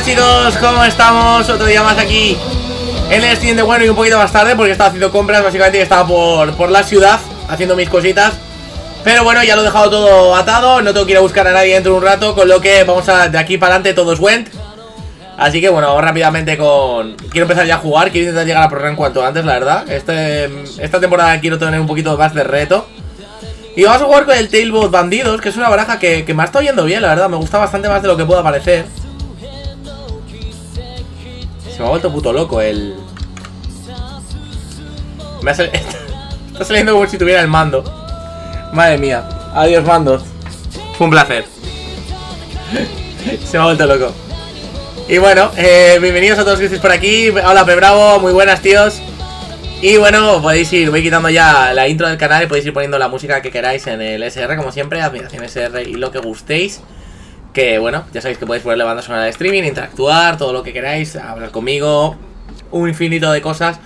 Tardes chicos, ¿cómo estamos? Otro día más aquí en el stream de bueno y un poquito más tarde porque estaba haciendo compras, básicamente estaba por, por la ciudad haciendo mis cositas Pero bueno, ya lo he dejado todo atado, no tengo que ir a buscar a nadie dentro de un rato, con lo que vamos a, de aquí para adelante todos went Así que bueno, vamos rápidamente con... Quiero empezar ya a jugar, quiero intentar llegar a pro en cuanto antes, la verdad este, Esta temporada quiero tener un poquito más de reto y vamos a jugar con el Tailbot Bandidos, que es una baraja que, me ha estado yendo bien, la verdad. Me gusta bastante más de lo que pueda parecer. Se me ha vuelto puto loco el... Me ha Está saliendo como si tuviera el mando. Madre mía. Adiós, mandos. Fue un placer. Se me ha vuelto loco. Y bueno, eh, bienvenidos a todos los que estéis por aquí. Hola, Pe Bravo. Muy buenas, tíos. Y bueno, podéis ir, voy quitando ya la intro del canal y podéis ir poniendo la música que queráis en el SR, como siempre, admiración SR y lo que gustéis. Que bueno, ya sabéis que podéis ponerle banda sonora de streaming, interactuar, todo lo que queráis, hablar conmigo, un infinito de cosas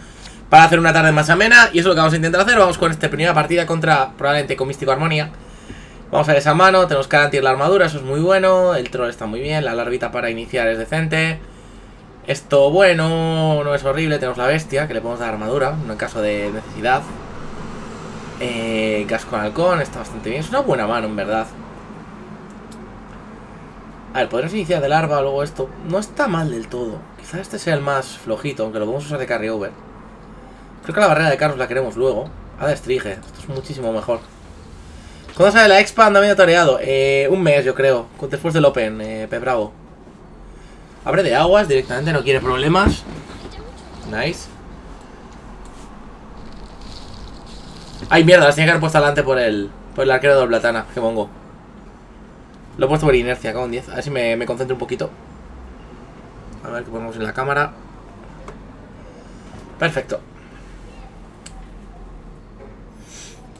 para hacer una tarde más amena. Y eso es lo que vamos a intentar hacer. Vamos con esta primera partida contra, probablemente con Místico Armonía. Vamos a esa mano, tenemos que garantir la armadura, eso es muy bueno. El troll está muy bien, la larvita para iniciar es decente. Esto, bueno, no es horrible. Tenemos la bestia, que le podemos dar armadura, en caso de necesidad. Eh, gas halcón, está bastante bien. Es una buena mano, en verdad. A ver, podemos iniciar de larva, luego esto. No está mal del todo. Quizás este sea el más flojito, aunque lo podemos usar de carry over. Creo que la barrera de carros la queremos luego. A de estrige, esto es muchísimo mejor. ¿Cuándo sale la expa? Anda medio toreado. Eh, un mes, yo creo. Después del Open, eh, P Bravo. Abre de aguas directamente, no quiere problemas. Nice. Ay, mierda, las tenía que haber puesto adelante por el, por el arquero de platana. Que mongo. Lo he puesto por inercia, cago en 10. A ver si me, me concentro un poquito. A ver qué ponemos en la cámara. Perfecto.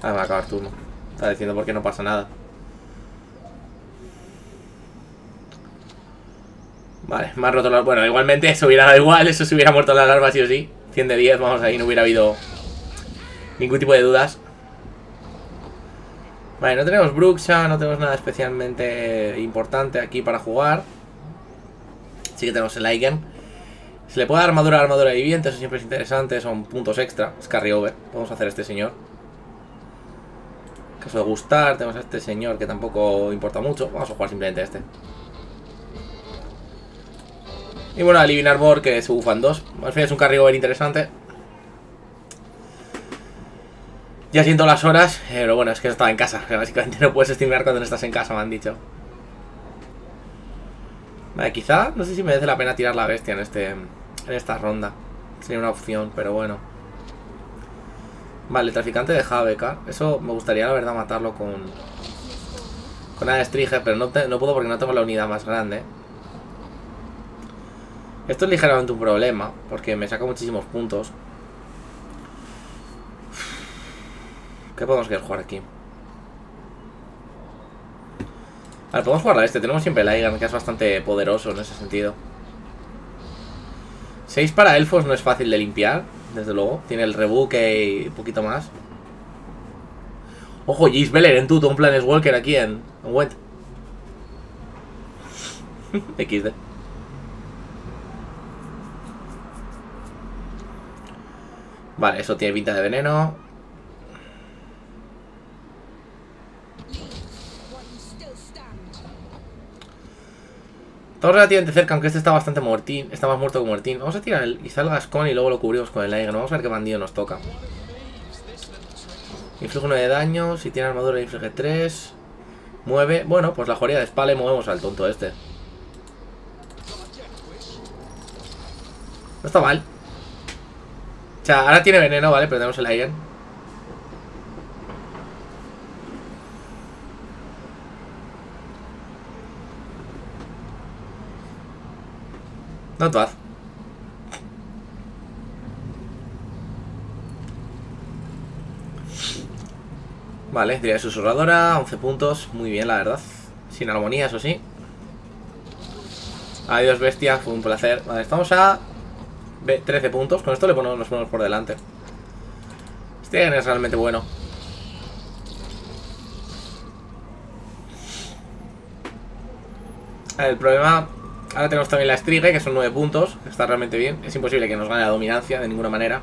Ah, va a acabar turno. Está diciendo por qué no pasa nada. Vale, me ha roto la... Bueno, igualmente eso hubiera dado igual, eso se hubiera muerto la larva sí o sí. 100 de 10, vamos ahí, no hubiera habido ningún tipo de dudas. Vale, no tenemos Bruxa, no tenemos nada especialmente importante aquí para jugar. Sí que tenemos el Aigen. Se le puede dar armadura a armadura viviente, eso siempre es interesante, son puntos extra. Es carry over, podemos hacer este señor. En caso de gustar, tenemos a este señor que tampoco importa mucho. Vamos a jugar simplemente este. Y bueno, a Living Arbor que se bufan dos. Al final es un carry interesante. Ya siento las horas, pero bueno, es que estaba en casa. básicamente no puedes streamear cuando no estás en casa, me han dicho. Vale, quizá, no sé si merece la pena tirar la bestia en este en esta ronda. Sería una opción, pero bueno. Vale, traficante de Javecar. Eso me gustaría, la verdad, matarlo con... Con la Striger, pero no, no puedo porque no tengo la unidad más grande. Esto es ligeramente un problema, porque me saca muchísimos puntos. ¿Qué podemos querer jugar aquí? A ver, podemos jugar a este. Tenemos siempre el Aigan, que es bastante poderoso en ese sentido. 6 para elfos no es fácil de limpiar, desde luego. Tiene el rebuque y un poquito más. Ojo, Gisbeller en tuto, un Planeswalker aquí en, en Wet. XD. Vale, eso tiene pinta de veneno. Estamos relativamente cerca, aunque este está bastante muertín. Está más muerto que muertín. Vamos a tirar el el Gascon y luego lo cubrimos con el aire. Vamos a ver qué bandido nos toca. Inflige 9 de daño. Si tiene armadura, inflige 3. Mueve. Bueno, pues la joría de espalda movemos al tonto este. No está mal. O sea, ahora tiene veneno, ¿vale? Pero tenemos el aire. No bad. Vale, diría susurradora, 11 puntos, muy bien la verdad Sin armonía, eso sí Adiós bestia, fue un placer Vale, estamos a 13 puntos. Con esto le ponemos, nos ponemos por delante. Este es realmente bueno. El problema Ahora tenemos también la Strige, que son 9 puntos. Está realmente bien. Es imposible que nos gane la dominancia de ninguna manera.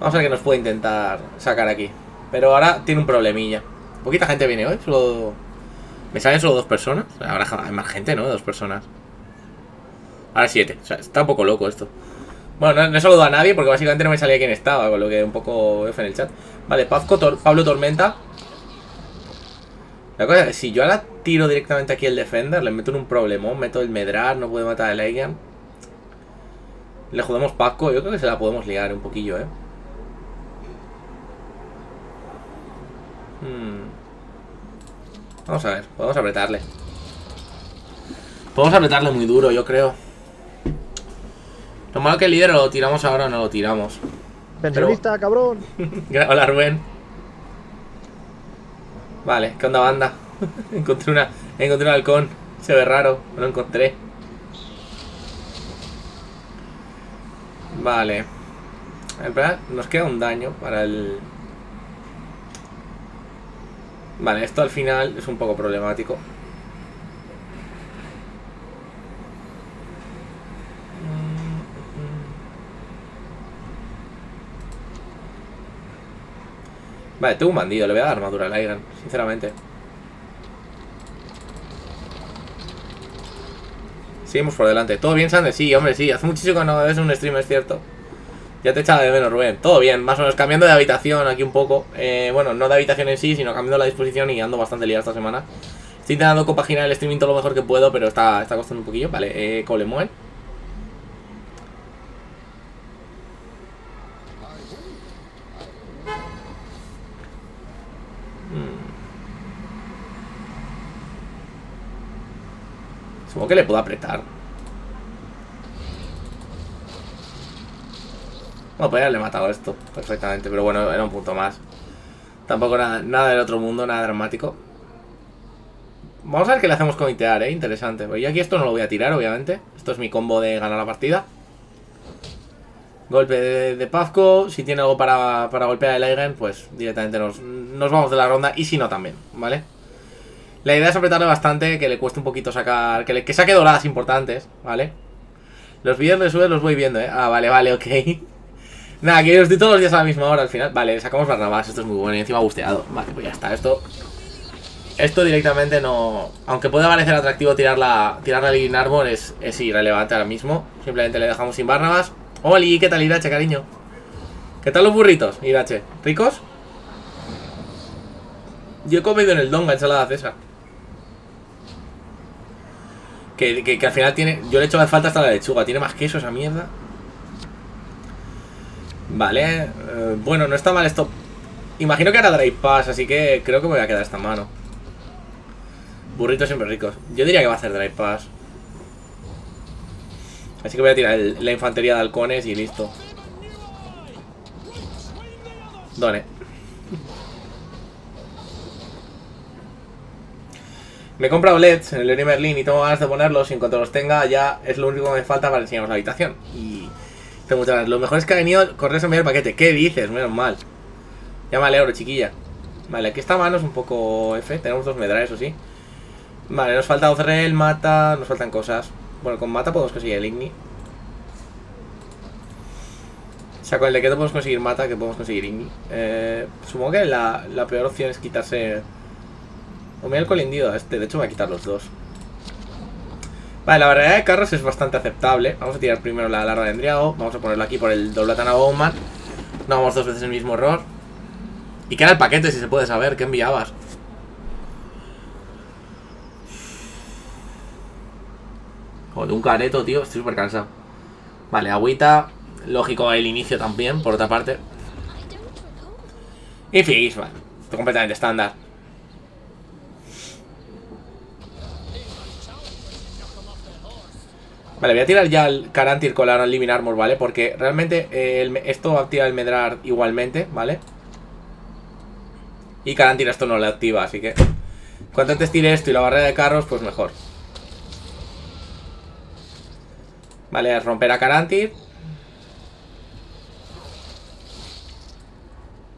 Vamos a ver qué nos puede intentar sacar aquí. Pero ahora tiene un problemilla. Poquita gente viene hoy, solo... Me salen solo dos personas. Ahora hay más gente, ¿no? Dos personas. Ahora siete. O sea, está un poco loco esto. Bueno, no, he saludado a nadie porque básicamente no me salía quién estaba, con lo que un poco F en el chat. Vale, Pablo Tormenta. La cosa es que si yo ahora tiro directamente aquí el Defender, le meto en un problemón, meto el Medrar, no puede matar el Eigen. Le jodemos Paco, yo creo que se la podemos liar un poquillo, eh. Hmm. Vamos a ver, podemos apretarle. Podemos apretarle muy duro, yo creo. Lo malo que el líder lo tiramos ahora o no lo tiramos. Pensionista, cabrón. Hola, Rubén. Vale, ¿qué onda, banda? encontré una. Encontré un halcón. Se ve raro, lo encontré. Vale. Nos queda un daño para el... Vale, esto al final es un poco problemático. Vale, tengo un bandido, le voy a dar armadura al Iron, sinceramente. Seguimos por delante. ¿Todo bien, Sande? Sí, hombre, sí. Hace muchísimo que no ves un stream, es cierto. Ya te echaba de menos, Rubén. Todo bien, más o menos cambiando de habitación aquí un poco. Eh, bueno, no de habitación en sí, sino cambiando la disposición y ando bastante liado esta semana. Estoy intentando compaginar el streaming todo lo mejor que puedo, pero está, está costando un poquillo. Vale, eh, Colemoen. Supongo que le puedo apretar. Bueno, pues ya le he matado esto perfectamente, pero bueno, era un punto más. Tampoco nada, del otro mundo, nada dramático. Vamos a ver qué le hacemos con itear, eh, interesante. Pues yo aquí esto no lo voy a tirar, obviamente. Esto es mi combo de ganar la partida. Golpe de, Pazco. Si tiene algo para, para golpear el Aigen, pues directamente nos, nos vamos de la ronda. Y si no, también, ¿vale? La idea es apretarle bastante, que le cueste un poquito sacar... Que, le, que saque doradas importantes, ¿vale? Los vídeos de sube los voy viendo, ¿eh? Ah, vale, vale, ok. Nada, que yo estoy todos los días a la misma hora al final. Vale, sacamos Barnabas, esto es muy bueno y encima busteado. Vale, pues ya está, esto... Esto directamente no... Aunque pueda parecer atractivo tirarla, tirarla al Arbor, es, es irrelevante ahora mismo. Simplemente le dejamos sin Barnabas. Oli, ¿qué tal Irache, cariño? ¿Qué tal los burritos, Irache? ¿Ricos? Yo he comido en el donga ensalada César. Que, al final tiene... Yo le he hecho más falta hasta la lechuga. Tiene más queso esa mierda. Vale. Eh, bueno, no está mal esto. Imagino que hará Dry Pass, así que creo que me voy a quedar esta mano. Burritos siempre ricos. Yo diría que va a hacer Dry Pass. Así que voy a tirar la infantería de halcones y listo. Done. Me he comprado LEDs en el Leroy Merlin y tengo ganas de ponerlos y en cuanto los tenga ya es lo único que me falta para enseñaros la habitación. Y tengo muchas ganas. Lo mejor es que ha venido correr a enviar el paquete. ¿Qué dices? Menos mal. Ya me alegro, chiquilla. Vale, aquí esta mano es un poco F. Tenemos dos medras, eso sí. Vale, nos falta el mata, nos faltan cosas. Bueno, con mata podemos conseguir el Igni. O sea, con el de podemos conseguir mata, que podemos conseguir Igni. Eh, supongo que la, la peor opción es quitarse o me el colindido este, de hecho me voy a quitar los dos. Vale, la variedad de carros es bastante aceptable. Vamos a tirar primero la larva de Endriago. Vamos a ponerlo aquí por el Doblatana Bowman. No vamos dos veces el mismo error. ¿Y qué era el paquete, si se puede saber? ¿Qué enviabas? Joder, un careto, tío. Estoy súper cansado. Vale, agüita. Lógico el inicio también, por otra parte. Y Figis, vale. Esto completamente estándar. Vale, voy a tirar ya el Carantir con la Living Armor, ¿vale? Porque realmente eh, esto activa el Medrar igualmente, ¿vale? Y Carantir esto no lo activa, así que... Cuanto antes tire esto y la barrera de carros, pues mejor. Vale, romper a Carantir.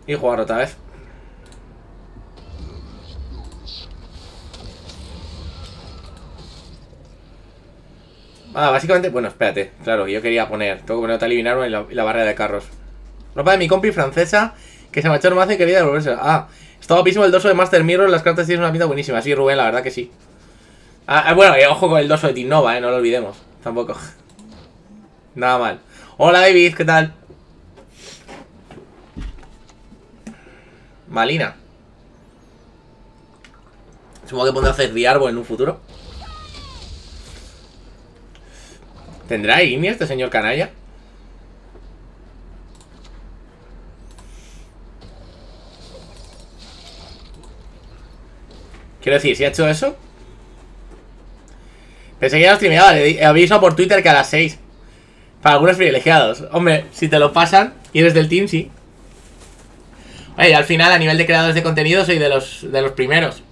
Y jugar otra vez. Ah, básicamente, bueno, espérate. Claro, yo quería poner. Tengo que poner tal y la, y la barrera de carros. Ropa de mi compi francesa que se me hecho más y quería devolverse. Ah, está guapísimo el dorso de Master Mirror. Las cartas tienen una pinta buenísima. Sí, Rubén, la verdad que sí. Ah, ah bueno, ojo con el dorso de Tinnova, eh, no lo olvidemos. Tampoco. Nada mal. Hola, David, ¿qué tal? Malina. Supongo que pondrá hacer diarbo en un futuro. ¿Tendrá Igni este señor canalla? Quiero decir, si ha hecho eso Pensé que ya lo streameaba Le aviso por Twitter que a las 6 Para algunos privilegiados Hombre, si te lo pasan y eres del team, sí Oye, al final a nivel de creadores de contenido Soy de los, de los primeros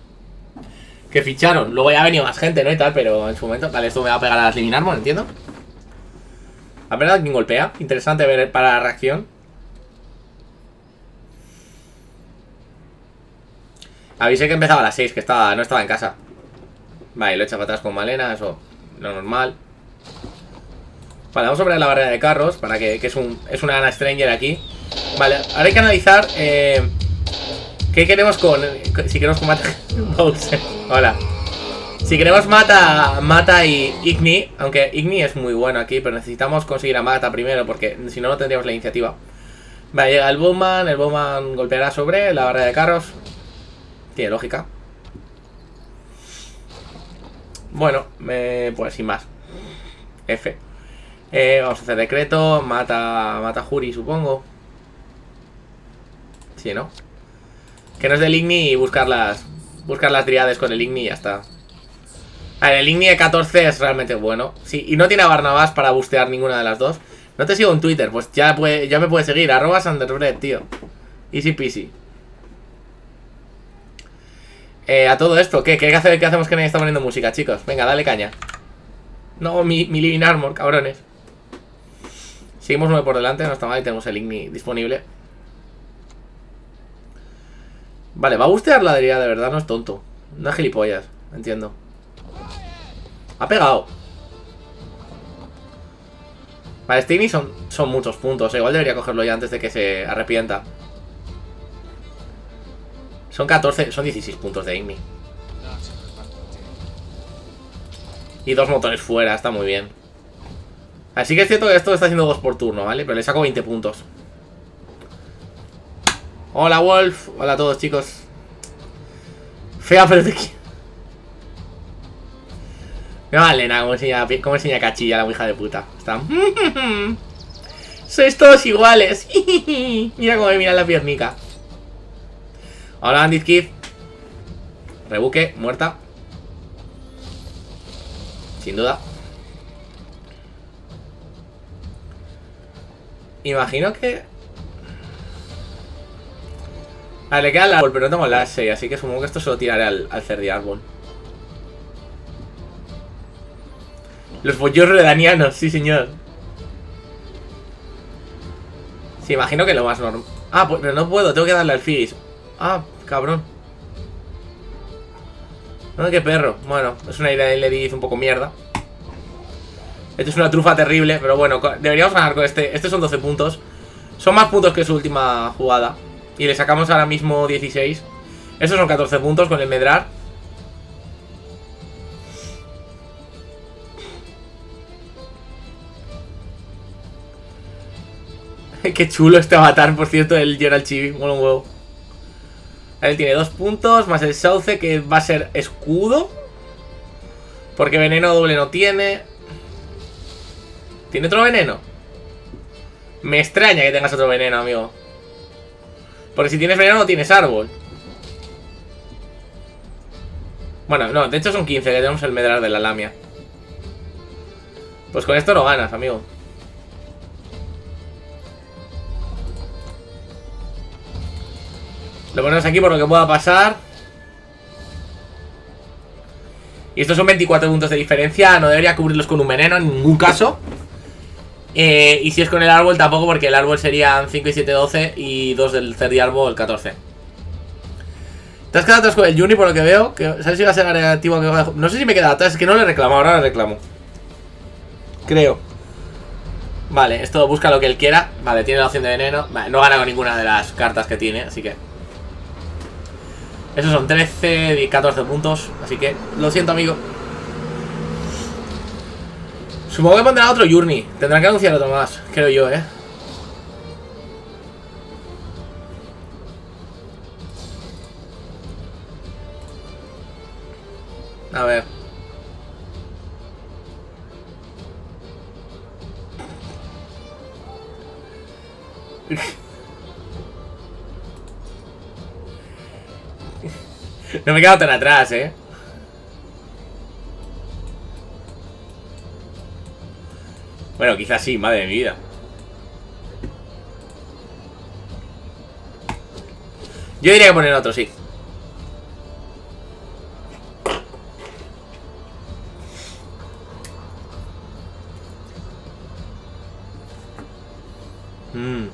Que ficharon Luego ya ha venido más gente, ¿no? Y tal, pero en su momento Vale, esto me va a pegar a eliminar, ¿no? entiendo A ver a quién golpea Interesante ver para la reacción Avisé que empezaba a las 6, que estaba, no estaba en casa. Vale, lo he echado para atrás con Malena, eso, lo normal. Vale, vamos a poner la barrera de carros, para que, que es, un, es una Ana Stranger aquí. Vale, ahora hay que analizar eh, qué queremos con... Si queremos con Mata... Hola. Si queremos Mata, Mata y Igni, aunque Igni es muy bueno aquí, pero necesitamos conseguir a Mata primero, porque si no, no tendríamos la iniciativa. Vale, llega el Bowman, el Bowman golpeará sobre la barrera de carros. Tiene lógica. Bueno, pues sin más. F. Eh, vamos a hacer decreto. Mata, mata Juri, supongo. Sí, ¿no? Que no es del Igni y buscar las, buscar las triades con el Igni y ya está. Ver, el Igni de 14 es realmente bueno. Sí, y no tiene a Barnabas para bustear ninguna de las dos. No te sigo en Twitter, pues ya, puede, ya me puedes seguir. Arroba Sanderbred, tío. Easy peasy. Eh, a todo esto, ¿qué? ¿Qué, hace, ¿Qué hacemos que nadie está poniendo música, chicos? Venga, dale caña. No, mi, mi Living Armor, cabrones. Seguimos nueve por delante, no está mal y tenemos el Igni disponible. Vale, va a bustear la de verdad, no es tonto. No es gilipollas, entiendo. Ha pegado. Vale, Igni son, son muchos puntos. Igual debería cogerlo ya antes de que se arrepienta. Son 14, son 16 puntos de Igni. Y dos motores fuera, está muy bien. Así que es cierto que esto está haciendo dos por turno, ¿vale? Pero le saco 20 puntos. Hola, Wolf. Hola a todos, chicos. Fea, pero de aquí. Mira, Elena, cómo enseña, cómo enseña cachilla la hija de puta. Está... Sois todos iguales. mira cómo me mira la piernica. Hola, Andy Kid. Rebuque, muerta. Sin duda. Imagino que... Vale, le queda el árbol, pero no tengo la 6, así que supongo que esto se lo tiraré al, al árbol. Los bollos redanianos, sí señor. Sí, imagino que lo más normal. Ah, pues, pero no puedo, tengo que darle al Fizz. Ah, cabrón. No, qué perro. Bueno, es una idea de Lady un poco mierda. Esto es una trufa terrible, pero bueno, deberíamos ganar con este. Estos son 12 puntos. Son más puntos que su última jugada. Y le sacamos ahora mismo 16. Estos son 14 puntos con el Medrar. Qué chulo este avatar, por cierto, el Gerald Chibi. Bueno, un huevo. Él tiene dos puntos, más el sauce que va a ser escudo. Porque veneno doble no tiene. ¿Tiene otro veneno? Me extraña que tengas otro veneno, amigo. Porque si tienes veneno no tienes árbol. Bueno, no, de hecho son 15 que tenemos el medrar de la lamia. Pues con esto no ganas, amigo. Lo ponemos aquí por lo que pueda pasar. Y estos son 24 puntos de diferencia. No debería cubrirlos con un veneno en ningún caso. Eh, y si es con el árbol, tampoco, porque el árbol serían 5 y 7, 12. Y 2 del third árbol, 14. Te has quedado atrás con el Juni, por lo que veo. Que, ¿Sabes si va a ser negativo? No sé si me he quedado atrás, es que no le reclamo, ahora le reclamo. Creo. Vale, esto busca lo que él quiera. Vale, tiene la opción de veneno. Vale, no gana con ninguna de las cartas que tiene, así que... Esos son 13 y 14 puntos, así que lo siento, amigo. Supongo que pondrá otro Journey. Tendrán que anunciar otro más, creo yo, ¿eh? A ver. No me he quedado tan atrás, eh. Bueno, quizás sí, madre de mi vida. Yo diría que poner otro, sí. Mm.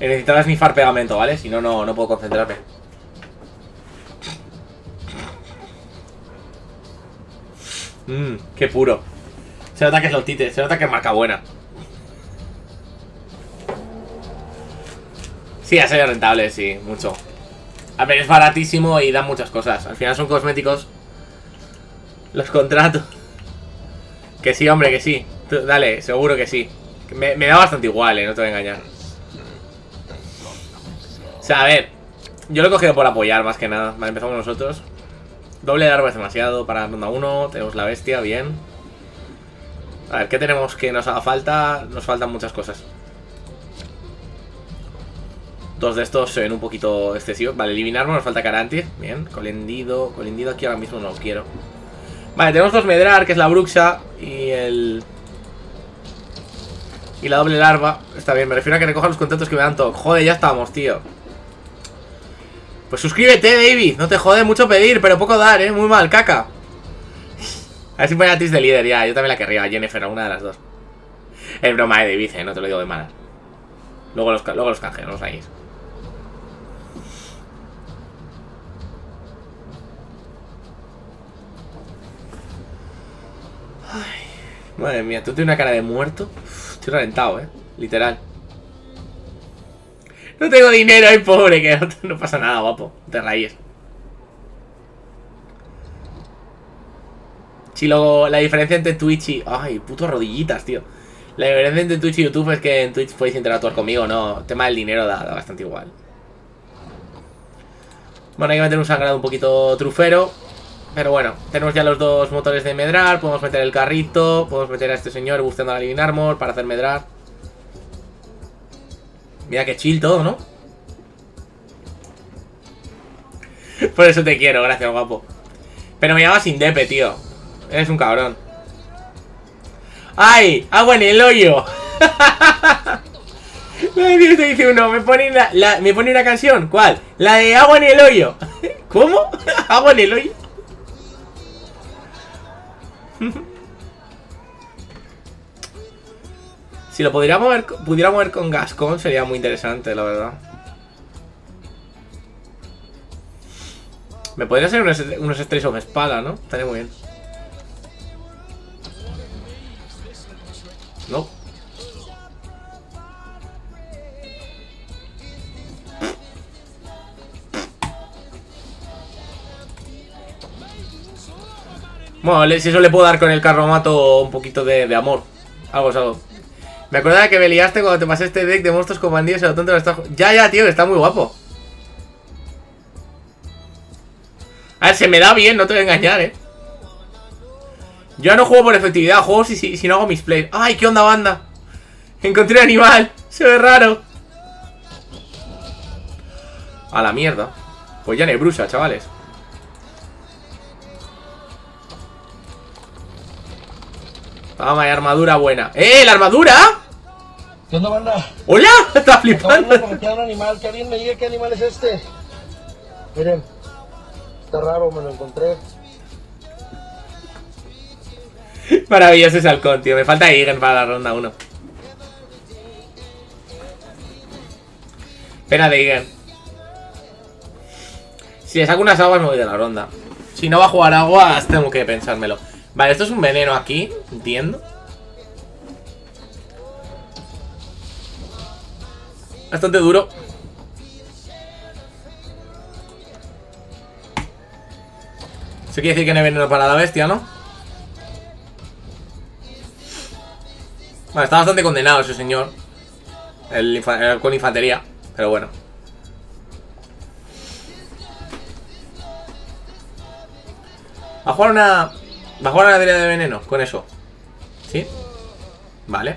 Necesitaba snifar pegamento, ¿vale? Si no, no, no puedo concentrarme. Mmm, qué puro. Se nota que es Lotite, se nota que es marca buena. Sí, ha sido rentable, sí, mucho. A ver, es baratísimo y da muchas cosas. Al final son cosméticos. Los contratos. Que sí, hombre, que sí. dale, seguro que sí. Me, me da bastante igual, eh, no te voy a engañar. A ver. Yo lo he cogido por apoyar más que nada. Vale, empezamos nosotros. Doble de es demasiado para ronda 1. Tenemos la bestia, bien. A ver, ¿qué tenemos que nos haga falta? Nos faltan muchas cosas. Dos de estos se ven un poquito excesivos. Vale, eliminarnos, nos falta Carantis. Bien, colendido. Colendido aquí ahora mismo no lo quiero. Vale, tenemos dos Medrar, que es la Bruxa y el... Y la doble larva. Está bien, me refiero a que recoja los contentos que me dan todo. Joder, ya estamos, tío. Pues suscríbete, David. No te jode mucho pedir, pero poco dar, ¿eh? Muy mal, caca. A ver si pone a Tis de líder, ya. Yo también la querría, Jennifer, una de las dos. Es broma, eh, David, eh. No te lo digo de malas. Luego los, luego los canjeos, los ahí. madre mía, tú tienes una cara de muerto. estoy reventado, eh. Literal. No tengo dinero, ay pobre, que no, pasa nada, guapo. te rayes. Si luego la diferencia entre Twitch y... Ay, puto rodillitas, tío. La diferencia entre Twitch y YouTube es que en Twitch podéis interactuar conmigo, no. El tema del dinero da, bastante igual. Bueno, hay que meter un sangrado un poquito trufero. Pero bueno, tenemos ya los dos motores de medrar. Podemos meter el carrito. Podemos meter a este señor buscando la Armor para hacer medrar. Mira que chill todo, ¿no? Por eso te quiero, gracias, guapo. Pero me llamas Indepe, tío. Eres un cabrón. ¡Ay! ¡Agua en el hoyo! me pone, la, me pone una canción. ¿Cuál? La de agua en el hoyo. ¿Cómo? ¿Agua en el hoyo? Si lo pudiera mover, pudiera mover con Gascon sería muy interesante, la verdad. Me podría hacer unos, unos Strays of espada, ¿no? Estaría muy bien. No. Bueno, si eso le puedo dar con el carromato un poquito de, amor. Algo es. Me de que me liaste cuando te pasé este deck de monstruos con bandidos y lo tonto lo está... Ya, ya, tío, está muy guapo. A ver, se me da bien, no te voy a engañar, eh. Yo no juego por efectividad, juego si, si, no hago mis plays. ¡Ay, qué onda, banda! Encontré un animal, se ve raro. A la mierda. Pues ya no hay brusa, chavales. Toma, hay armadura buena. ¡Eh, la armadura! ¿Qué onda, banda? ¡Hola! Está flipando. un animal. Que alguien me diga qué animal es este. Miren. Está raro, me lo encontré. Maravilloso ese halcón, tío. Me falta Igen para la ronda 1. Pena de Igen. Si le saco unas aguas me voy de la ronda. Si no va a jugar aguas, tengo que pensármelo. Vale, esto es un veneno aquí, entiendo. Bastante duro. Eso quiere decir que no hay veneno para la bestia, ¿no? Vale, está bastante condenado ese señor. El, con infantería. Pero bueno. Va a jugar una... Va a jugar una de veneno con eso. ¿Sí? Vale.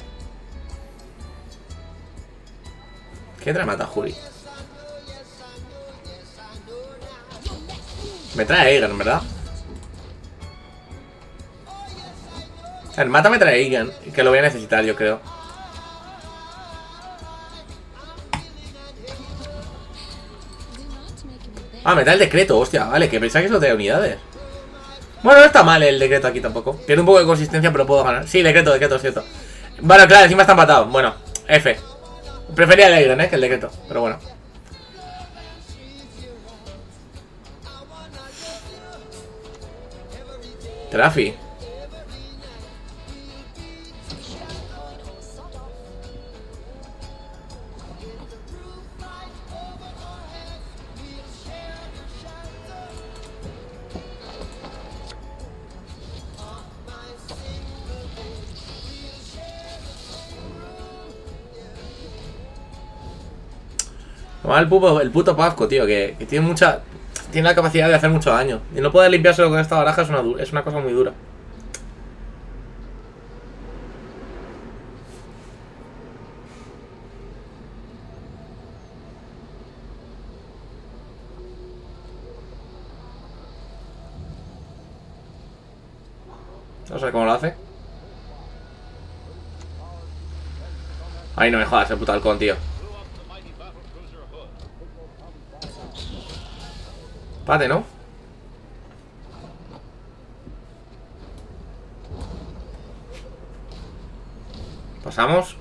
¿Qué trae mata Juri? Me trae Egan, ¿verdad? El mata me trae Egan, que lo voy a necesitar, yo creo. Ah, me da el decreto, hostia, vale, que pensaba que eso de unidades. Bueno, no está mal el decreto aquí tampoco. Pierde un poco de consistencia, pero puedo ganar. Sí, decreto, decreto, es cierto. Bueno, claro, encima está empatado. Bueno, F. Prefería el Iron, ¿eh? Que el decreto, pero bueno. Trafi. El, puto, el puto Pavco, tío, que, tiene mucha. Tiene la capacidad de hacer mucho daño. Y no poder limpiárselo con esta baraja es una, es una cosa muy dura. No sé cómo lo hace. Ay, no me jodas, el puto halcón, tío. Pate, ¿no? Pasamos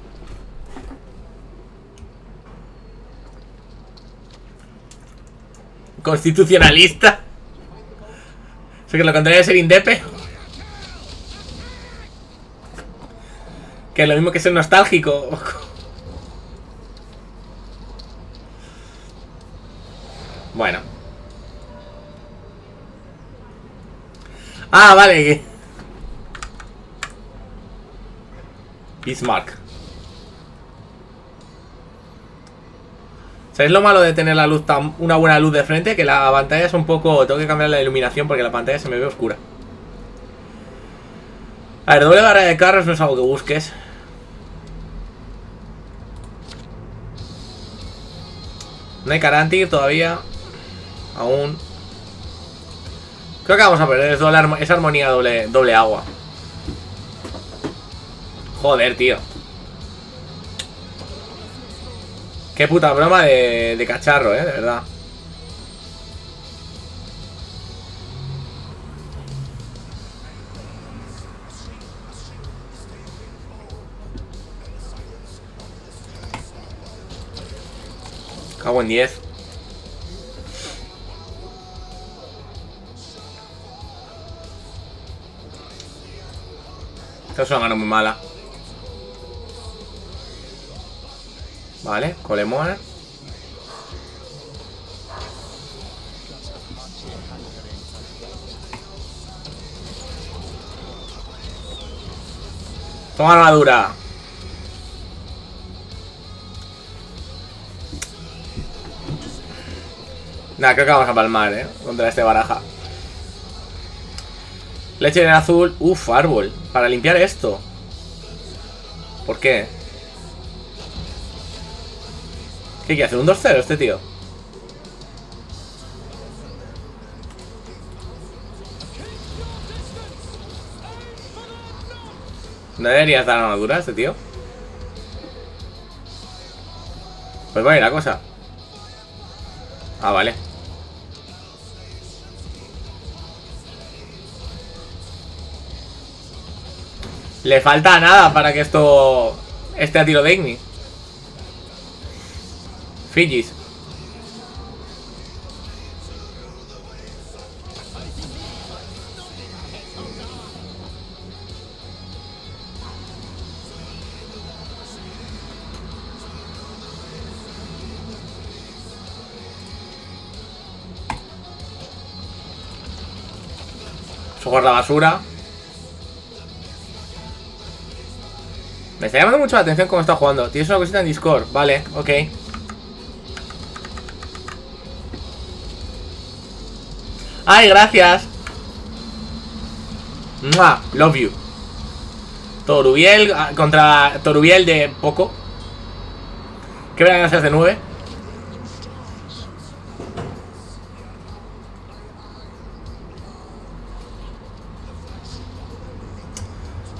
Constitucionalista Sé que lo contrario de ser indepe Que es lo mismo que ser nostálgico. Bueno Ah, vale. Bismarck. ¿Sabéis lo malo de tener la luz tan, una buena luz de frente? Que la pantalla es un poco... Tengo que cambiar la iluminación porque la pantalla se me ve oscura. A ver, doble barra de carros no es algo que busques. No hay Carantir todavía. Aún. Creo que vamos a perder esa armonía doble, doble agua. Joder, tío. Qué puta broma de, de cacharro, eh, de verdad. Cago en 10. Esta es una mano muy mala. Vale, Colemoa. Toma armadura. Nada, creo que vamos a palmar, eh. Contra este baraja. Leche en azul. Uf, árbol. Para limpiar esto. ¿Por qué? ¿Qué quiere hacer? ¿Un 2-0 este tío? ¿No deberías dar armadura a este tío? Pues vale la cosa. Ah, vale. Le falta nada para que esto esté a tiro de Ignis. Fijis. Socorro la basura. Me está llamando mucho la atención cómo está jugando. Tienes una cosita en Discord. Vale, ok. ¡Ay, gracias! ¡Mua! Love you. Torubiel ah, contra Torubiel de poco. ¿Qué verán hacer de 9?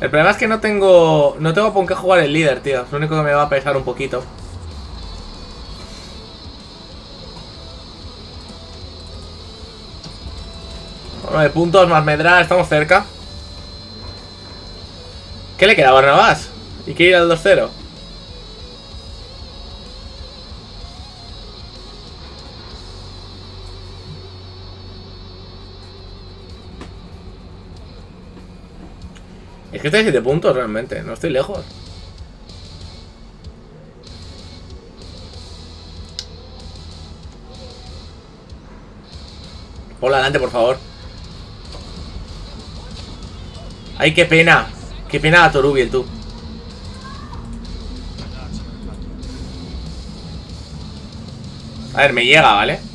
El problema es que no tengo... No tengo con qué jugar el líder, tío. Es lo único que me va a pesar un poquito. de puntos más Medra, estamos cerca. ¿Qué le queda a Barnabás? ¿Y qué ir al 2-0? Que estoy a 7 puntos realmente, no estoy lejos. Ponla adelante, por favor. Ay, qué pena. Qué pena a Torubiel, tú. A ver, me llega, ¿vale?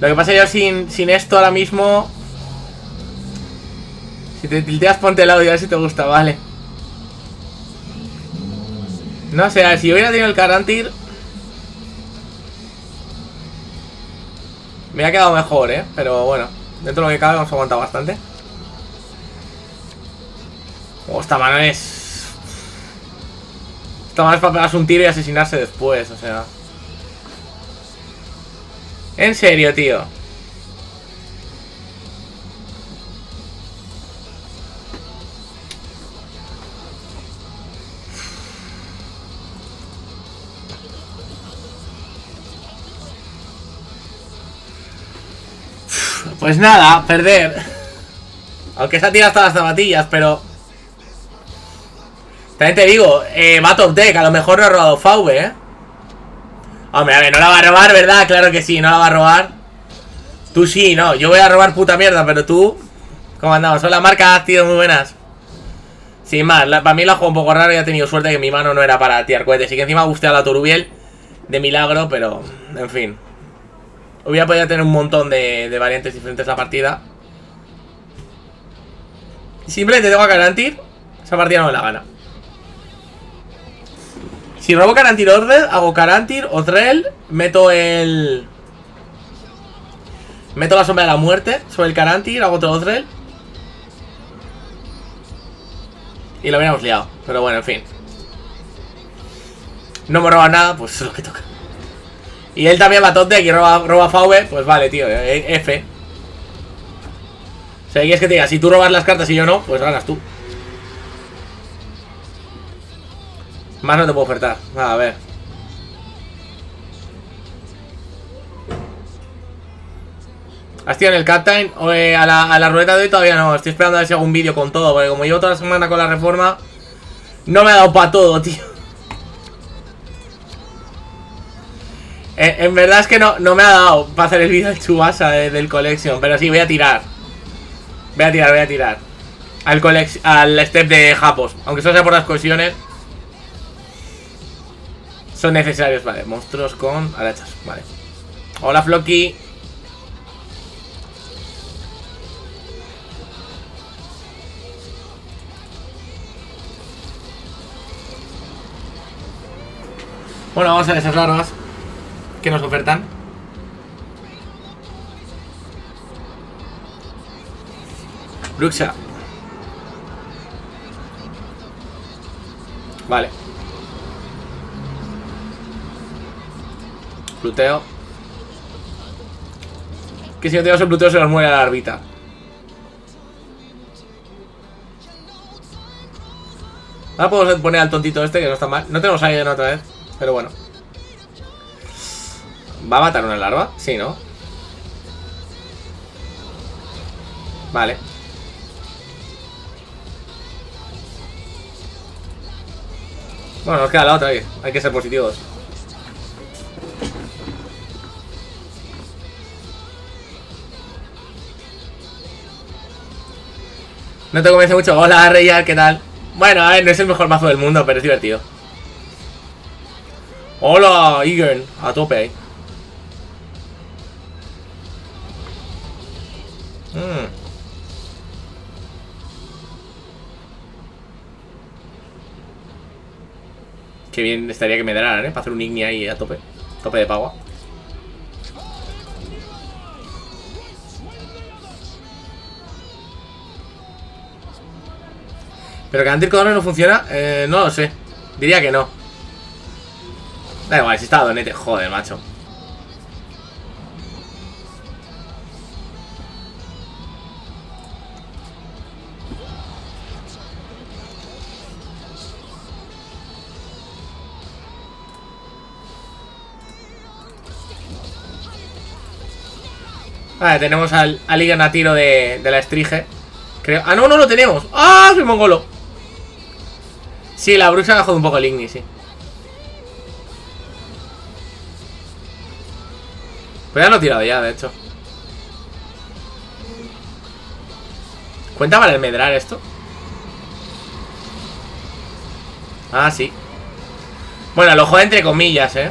Lo que pasa yo sin, sin esto ahora mismo... Si te tilteas, ponte el audio a ver si te gusta, vale. No sé, si hubiera tenido el Carantir... Me ha quedado mejor, ¿eh? Pero bueno, dentro de lo que cabe hemos aguantado bastante. Oh, esta mano es... Esta mano es para pegarse un tiro y asesinarse después, o sea... En serio, tío. Pues nada, perder. Aunque se ha tirado hasta las zapatillas, pero... También te digo, eh, va deck, a lo mejor no ha robado VV, ¿eh? Hombre, a ver, no la va a robar, ¿verdad? Claro que sí, no la va a robar. Tú sí, no. Yo voy a robar puta mierda, pero tú... ¿Cómo andamos? Hola, marca, tío, muy buenas. Sin más, para mí la juego un poco raro y he tenido suerte que mi mano no era para tirar cohetes. Y que encima gusté a la Turubiel de milagro, pero... En fin. Hubiera podido tener un montón de, variantes diferentes la partida. Simplemente tengo que garantir. Esa partida no me la gana. Si robo Carantir Order, hago Carantir, Otrel, meto el... Meto la sombra de la muerte sobre el Carantir, hago otro Otrel. Y lo hubiéramos liado. Pero bueno, en fin. No me roba nada, pues es lo que toca. Y él también va tonte, aquí roba, roba VV, pues vale, tío, eh, F. O sea, es que te diga, si tú robas las cartas y yo no, pues ganas tú. Más no te puedo ofertar. a ver. ¿Has tirado en el Captain? Eh, a, la, a la ruleta de hoy todavía no. Estoy esperando a ver si hago un vídeo con todo. Porque como llevo toda la semana con la reforma, no me ha dado para todo, tío. En, verdad es que no, no me ha dado para hacer el vídeo del Chubasa del Collection. Pero sí, voy a tirar. Voy a tirar, voy a tirar. Al, al step de Japos. Aunque eso sea por las cohesiones. Son necesarios, vale. Monstruos con arachas, vale. Hola, Floki. Bueno, vamos a ver esas larvas que nos ofertan. Bruxa. Vale. Pluteo. Que si no tenemos el pluteo se nos muere la larvita. Ahora podemos poner al tontito este que no está mal. No tenemos ahí otra vez, pero bueno. ¿Va a matar una larva? Sí, ¿no? Vale. Bueno, nos queda la otra ahí. Hay que ser positivos. No te convence mucho. Hola, Reyal, ¿qué tal? Bueno, a ver, no es el mejor mazo del mundo, pero es divertido. Hola, Igern. A tope ahí. Mm. Qué bien estaría que me dieran, ¿eh? Para hacer un Igni ahí a tope. Tope de pago. Pero que Antircodone no funciona, eh, no lo sé. Diría que no. Da igual, si está Donete. Joder, macho. Vale, tenemos al, al a tiro de, de la estrige. Creo. Ah, no, no lo tenemos. ¡Ah! Soy mongolo. Sí, la bruxa ha jodido un poco el Igni, sí. Pues ya lo he tirado ya, de hecho. ¿Cuenta para el medrar esto? Ah, sí. Bueno, lo jode entre comillas, eh.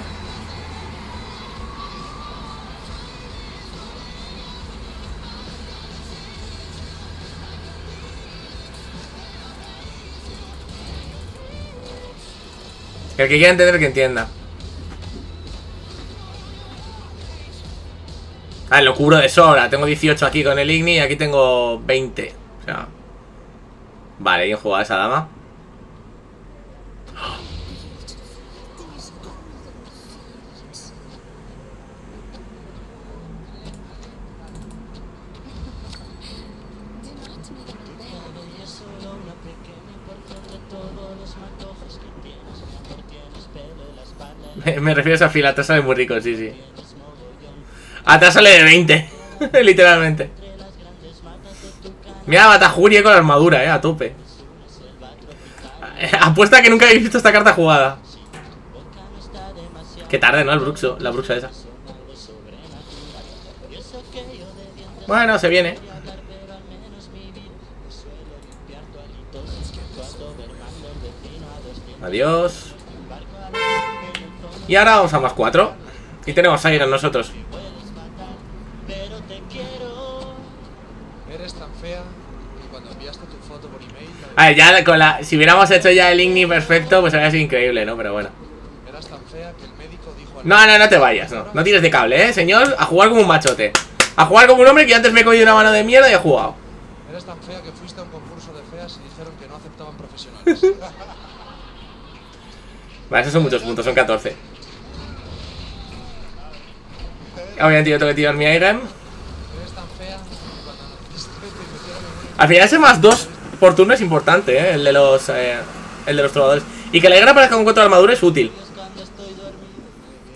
El que quiera entender que entienda. Ah, lo cubro de sobra. Tengo 18 aquí con el Igni y aquí tengo 20. O sea. Vale, bien jugada esa dama. Me, refiero a esa fila, atrás sale muy rico, sí, sí. Atrás sale de 20, literalmente. Mira, Batajurie con la armadura, eh, a tope. Apuesta que nunca habéis visto esta carta jugada. Qué tarde, ¿no? El Bruxo, la Bruxa esa. Bueno, se viene. Adiós. Y ahora vamos a más 4. Y tenemos a Iron nosotros. A ver, ya con la. Si hubiéramos hecho ya el Igni perfecto, pues habría sido increíble, ¿no? Pero bueno. No, no, no te vayas, no. No tires de cable, ¿eh, señor? A jugar como un machote. A jugar como un hombre que antes me he cogido una mano de mierda y he jugado. Eres tan fea que fuiste a un concurso de feas y dijeron que no aceptaban profesionales. Vale, esos son muchos puntos, son 14. Obviamente yo tengo que tirar mi Iron. Al final ese más 2 por turno es importante, ¿eh? El de los, eh, el de los trovadores. Y que la guerra aparezca con 4 de armadura es útil.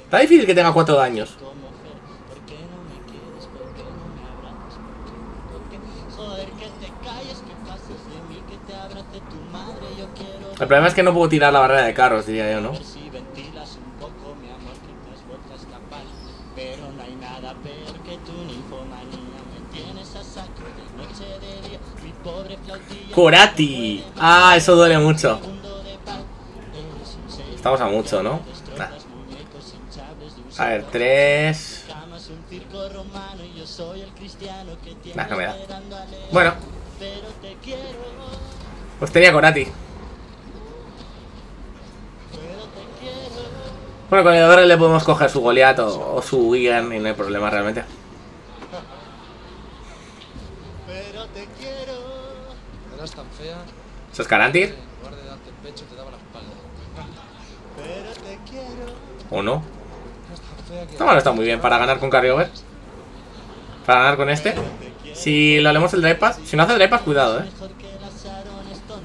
Está difícil que tenga 4 daños. El problema es que no puedo tirar la barrera de carros, diría yo, ¿no? Corati. Ah, eso duele mucho. Estamos a mucho, ¿no? Nah. A ver, 3. Camas un circo romano y yo soy el cristiano que tiene Nah, no me da. Bueno, pues tenía Corati. Bueno, con el Dora le podemos coger su Goliath o, o su Wigan y no hay problema realmente. Pero te quiero. Eras tan fea ¿Eso es Carantir? que en lugar de darte el pecho te daba la espalda. Pero te quiero. ¿O no? Mano está muy bien para ganar con Carryover. Para ganar con este. Si lo leemos el Drive Pass. Si no hace Drive Pass, cuidado, eh.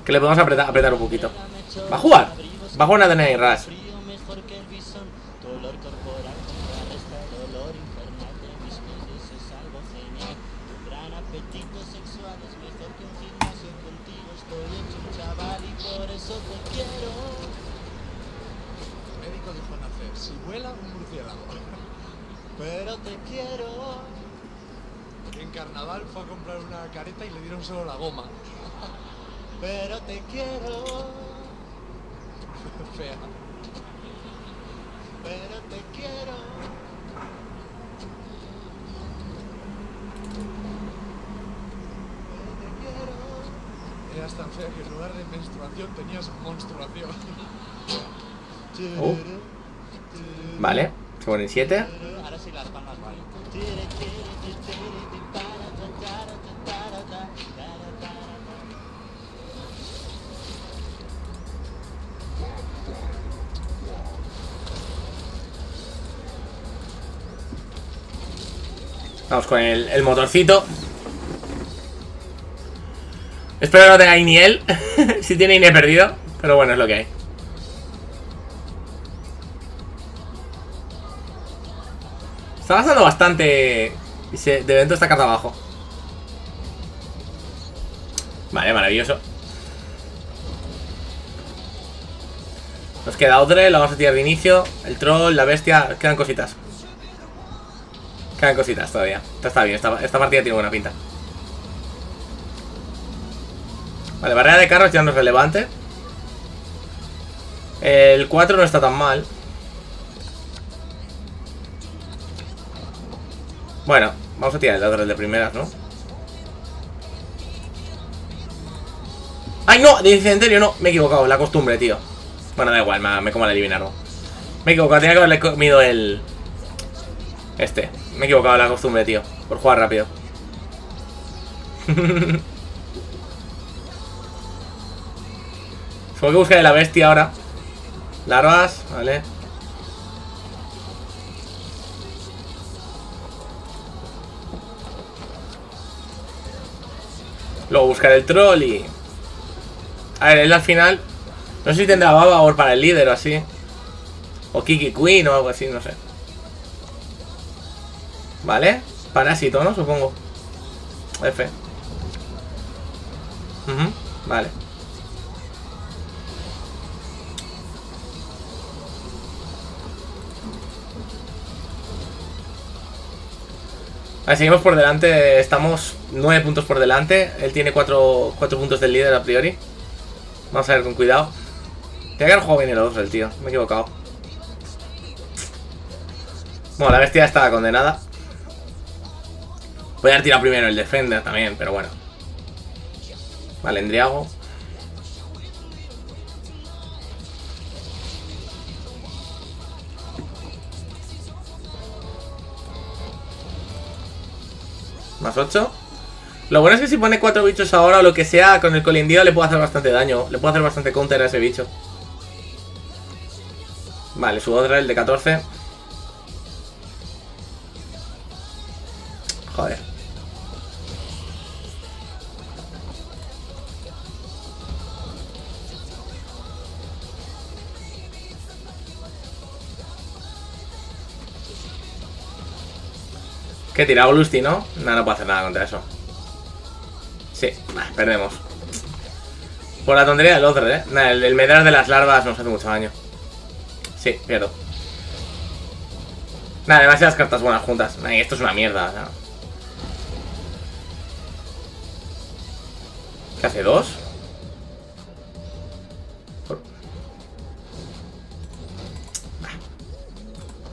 Que le podemos apretar, apretar un poquito. ¿Va a jugar? Va a jugar una DNA y Rush. Frío mejor que el bisón. Tu olor corporal contrarresta el olor infernal de mis pies. Es algo genial. Tu gran apetito sexual es mejor que un gimnasio contigo. Estoy hecho un chaval y por eso te quiero. médico dijo nacer, si vuela, un murciélago. Pero te quiero. En carnaval fue a comprar una careta y le dieron solo la goma. Pero te quiero. Fea. Pero te quiero. Pero te quiero. Eras tan fea que en lugar de menstruación tenías monstruación. Oh. Vale, se ponen 7. Ahora sí las vale. Vamos con el, motorcito. Espero que no tenga ni él. si tiene INE perdido. Pero bueno, es lo que hay. Está gastando bastante. De evento esta carta abajo. Vale, maravilloso. Nos queda Odre, la vamos a tirar de inicio. El troll, la bestia. Quedan cositas. Quedan cositas todavía. Esta está bien, esta, esta partida tiene buena pinta. Vale, barrera de carros ya no es relevante. El 4 no está tan mal. Bueno, vamos a tirar el el de primeras, ¿no? ¡Ay, no! De incendiario no. Me he equivocado, la costumbre, tío. Bueno, da igual, me, como el eliminarlo. Me he equivocado, tenía que haberle comido el... Este. Me he equivocado la costumbre, tío. Por jugar rápido. Supongo que buscaré la bestia ahora. Larvas, vale. Luego buscar el troll y... A ver, él al final... No sé si tendrá Baba para el líder o así. O Kiki Queen o algo así, no sé. Vale. Parásito, ¿no? Supongo. F. Vale. Seguimos por delante, estamos 9 puntos por delante. Él tiene 4, puntos del líder a priori. Vamos a ver con cuidado. Tiene que haber jugado bien el otro, el tío. Me he equivocado. Bueno, la bestia está condenada. Voy a tirado primero el Defender también, pero bueno. Vale, Endriago. Más 8. Lo bueno es que si pone 4 bichos ahora o lo que sea, con el colindío le puedo hacer bastante daño. Le puedo hacer bastante counter a ese bicho. Vale, su otra, el de 14. Joder. ¿Qué tirado Lusty, no? No, no puedo hacer nada contra eso. Sí, perdemos. Por la tontería del otro, ¿eh? Nah, el, el medrar de las larvas nos hace mucho daño. Sí, pierdo. Nada, demasiadas cartas buenas juntas. Esto es una mierda. ¿no? ¿Qué hace? ¿Dos?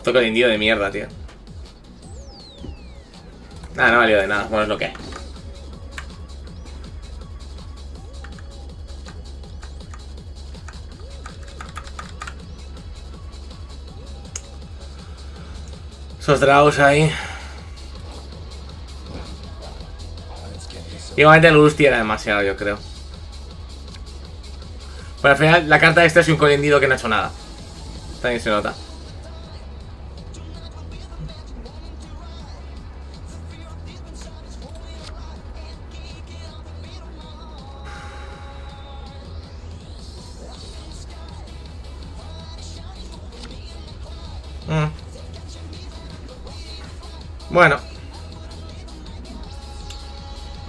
Toco el indio de mierda, tío. Nada, no valió de nada. Bueno, es lo que hay. Esos dragos ahí. Igualmente el Lusty era demasiado, yo creo. Pero al final la carta de este es un colindido que no ha hecho nada. También se nota. Bueno.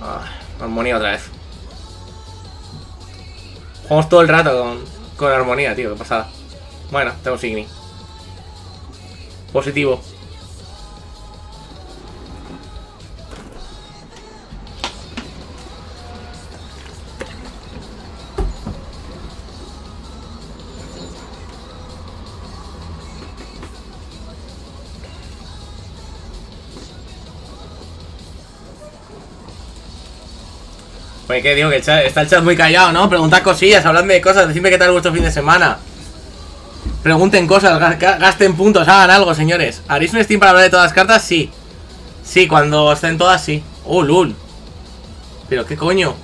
Ah, armonía otra vez. Jugamos todo el rato con, con armonía, tío, qué pasada. Bueno, tengo Signi. Positivo. Oye, ¿qué digo? Que está el chat muy callado, ¿no? Preguntad cosillas, habladme de cosas, decidme qué tal vuestro fin de semana. Pregunten cosas, ga- ga- gasten puntos, hagan algo, señores. ¿Haréis un Steam para hablar de todas las cartas? Sí. Sí, cuando estén todas, sí. Oh, lul. Pero, ¿qué coño?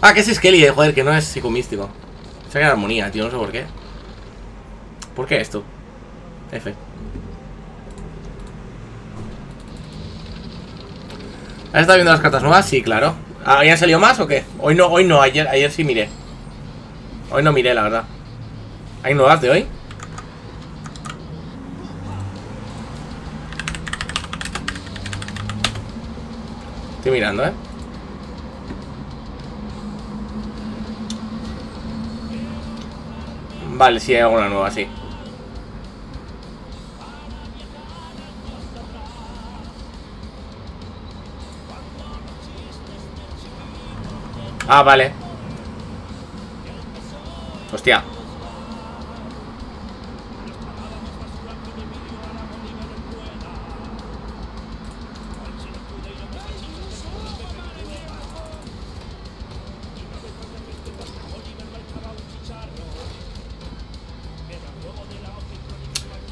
Ah, que es Skelly, eh, joder, que no es psicomístico. Se en armonía, tío, no sé por qué. ¿Por qué esto? F. ¿Has estado viendo las cartas nuevas? Sí, claro. Ah, ¿Ya han salido más o qué? Hoy no, hoy no, ayer, ayer sí miré. Hoy no miré, la verdad. ¿Hay nuevas de hoy? Estoy mirando, ¿eh? Vale, sí hay alguna nueva, sí. Ah, vale. Hostia.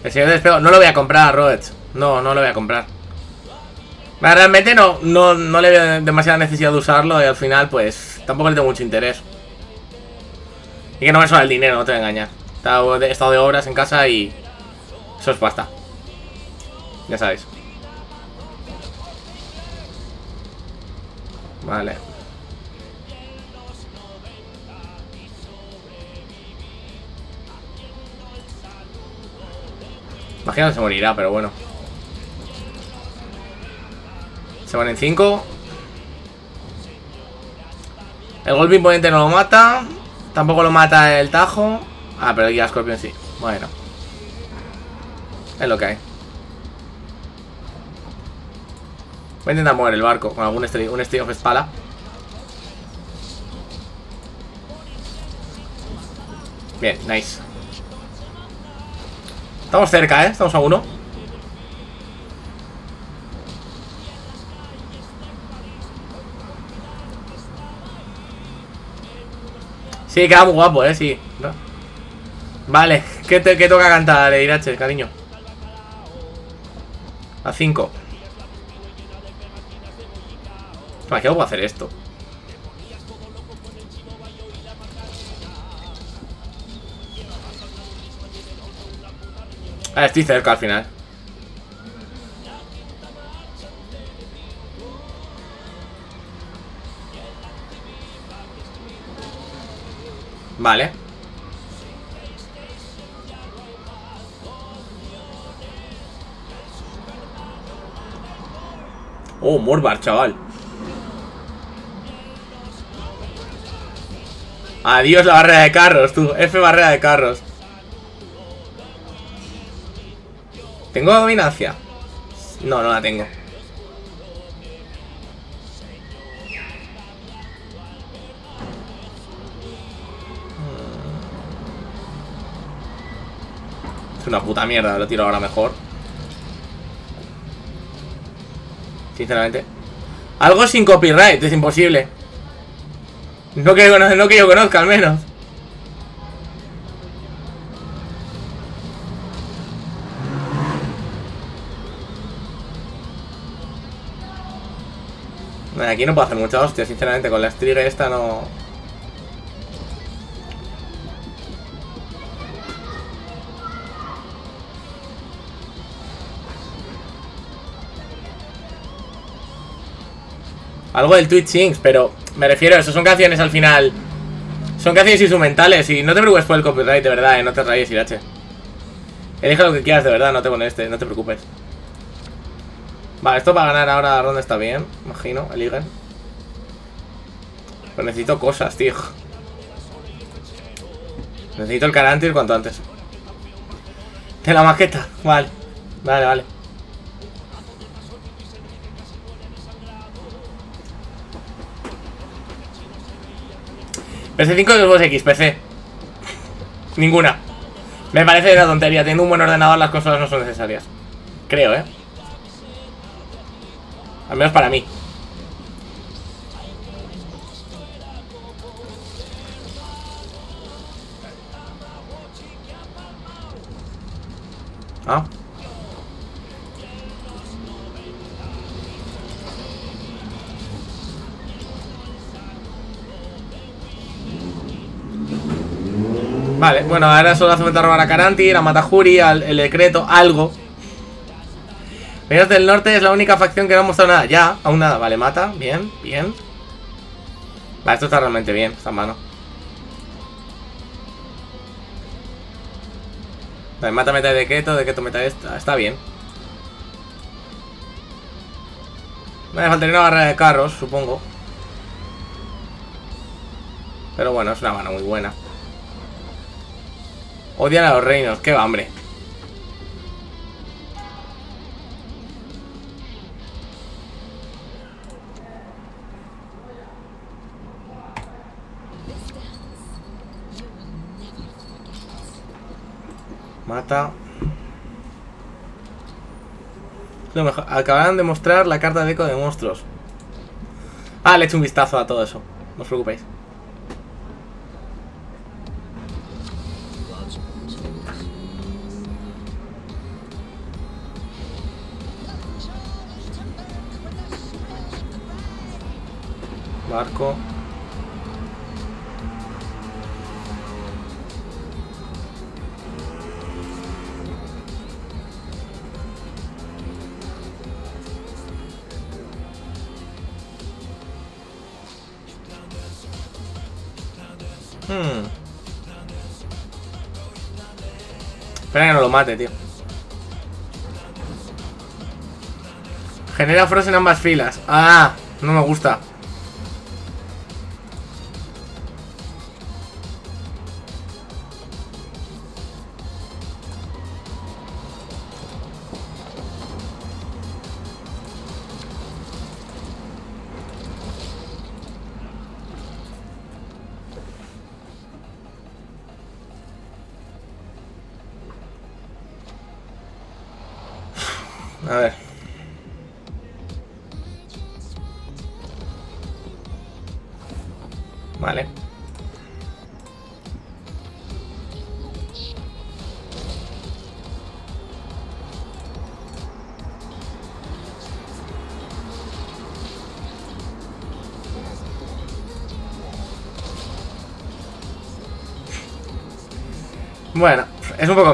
El señor despego. No lo voy a comprar, Robert. No, no lo voy a comprar. Realmente no, no, no le veo demasiada necesidad de usarlo y al final, pues, tampoco le tengo mucho interés. Y que no me suena el dinero, no te voy a engañar. He estado de, obras en casa y eso es pasta. Ya sabéis. Vale. Imagino que se morirá, pero bueno. Se van en 5. El golpe imponente no lo mata. Tampoco lo mata el tajo. Ah, pero ya Scorpion sí. Bueno. Es lo que hay. Voy a intentar mover el barco con algún estri- un of Spala. Bien, nice. Estamos cerca, ¿eh? Estamos a uno. Sí, queda muy guapo, ¿eh? Sí. Vale, ¿qué, te, qué toca cantar, eh, Irache, cariño? A 5. ¿Para qué puedo hacer esto? Ah, estoy cerca al final. Vale. Oh, Morbar, chaval. Adiós la barrera de carros, tú. F barrera de carros. ¿Tengo dominancia? No, no la tengo. Es una puta mierda, lo tiro ahora mejor. Sinceramente. Algo sin copyright, es imposible. No que, no que yo conozca, al menos. Aquí no puedo hacer mucha hostia, sinceramente, con la estriga esta no... Algo del Twitch Sings, pero me refiero a eso, son canciones al final. Son canciones instrumentales y no te preocupes por el copyright, de verdad, eh, no te rayes, Irache. Elige lo que quieras, de verdad, no te este, no te preocupes. Vale, esto para ganar ahora la ronda está bien, imagino, eligen. Pero necesito cosas, tío. Necesito el Carantir cuanto antes. De la maqueta. Vale. Vale, vale. PC5 o Xbox X, PC. Ninguna. Me parece una tontería. Teniendo un buen ordenador, las consolas no son necesarias. Creo, ¿eh? Al menos para mí. Ah. Vale, bueno, ahora solo hace falta robar a Caranti, a Matajuri, al el decreto, algo. Venos del Norte es la única facción que no ha mostrado nada. Ya, aún nada. Vale, mata. Bien, bien. Vale, esto está realmente bien, está en mano. Vale, mata meta de decreto, decreto meta esta. Está bien. Me faltaría una barrera de carros, supongo. Pero bueno, es una mano muy buena. Odian a los reinos, qué va, hombre. Mata. Lo mejor. Acabarán de mostrar la carta de eco de monstruos. Ah, le he un vistazo a todo eso. No os preocupéis. Barco. Hmm. Espera que no lo mate, tío. Genera frost en ambas filas. Ah, no me gusta.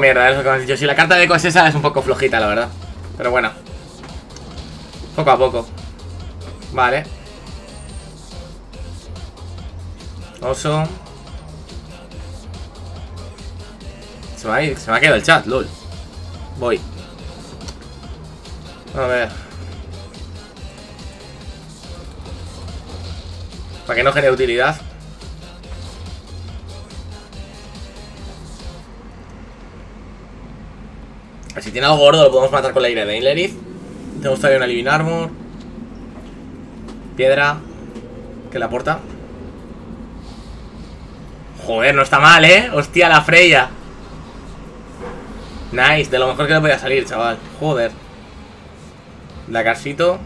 Mierda, es lo que me has dicho. Si la carta de eco es esa, es un poco flojita, la verdad. Pero bueno. Poco a poco. Vale. Oso. Se me, ha, ido- se me ha quedado el chat, lol. Voy. A ver. Para que no genere utilidad. Tiene algo gordo lo podemos matar con la ira de Inlerith. Tenemos todavía una Living Armor. Piedra. Que la aporta. Joder, no está mal, ¿eh? Hostia, la Freya. Nice, de lo mejor que le podía salir, chaval. Joder. La Carsito.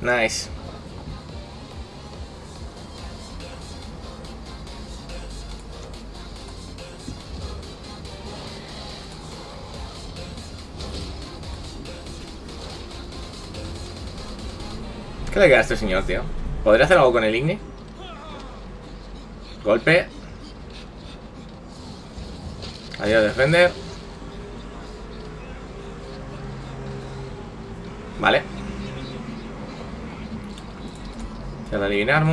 Nice. ¿Qué le queda a este señor, tío? ¿Podría hacer algo con el Igni? Golpe. Adiós, defender. Vale. Se de eliminar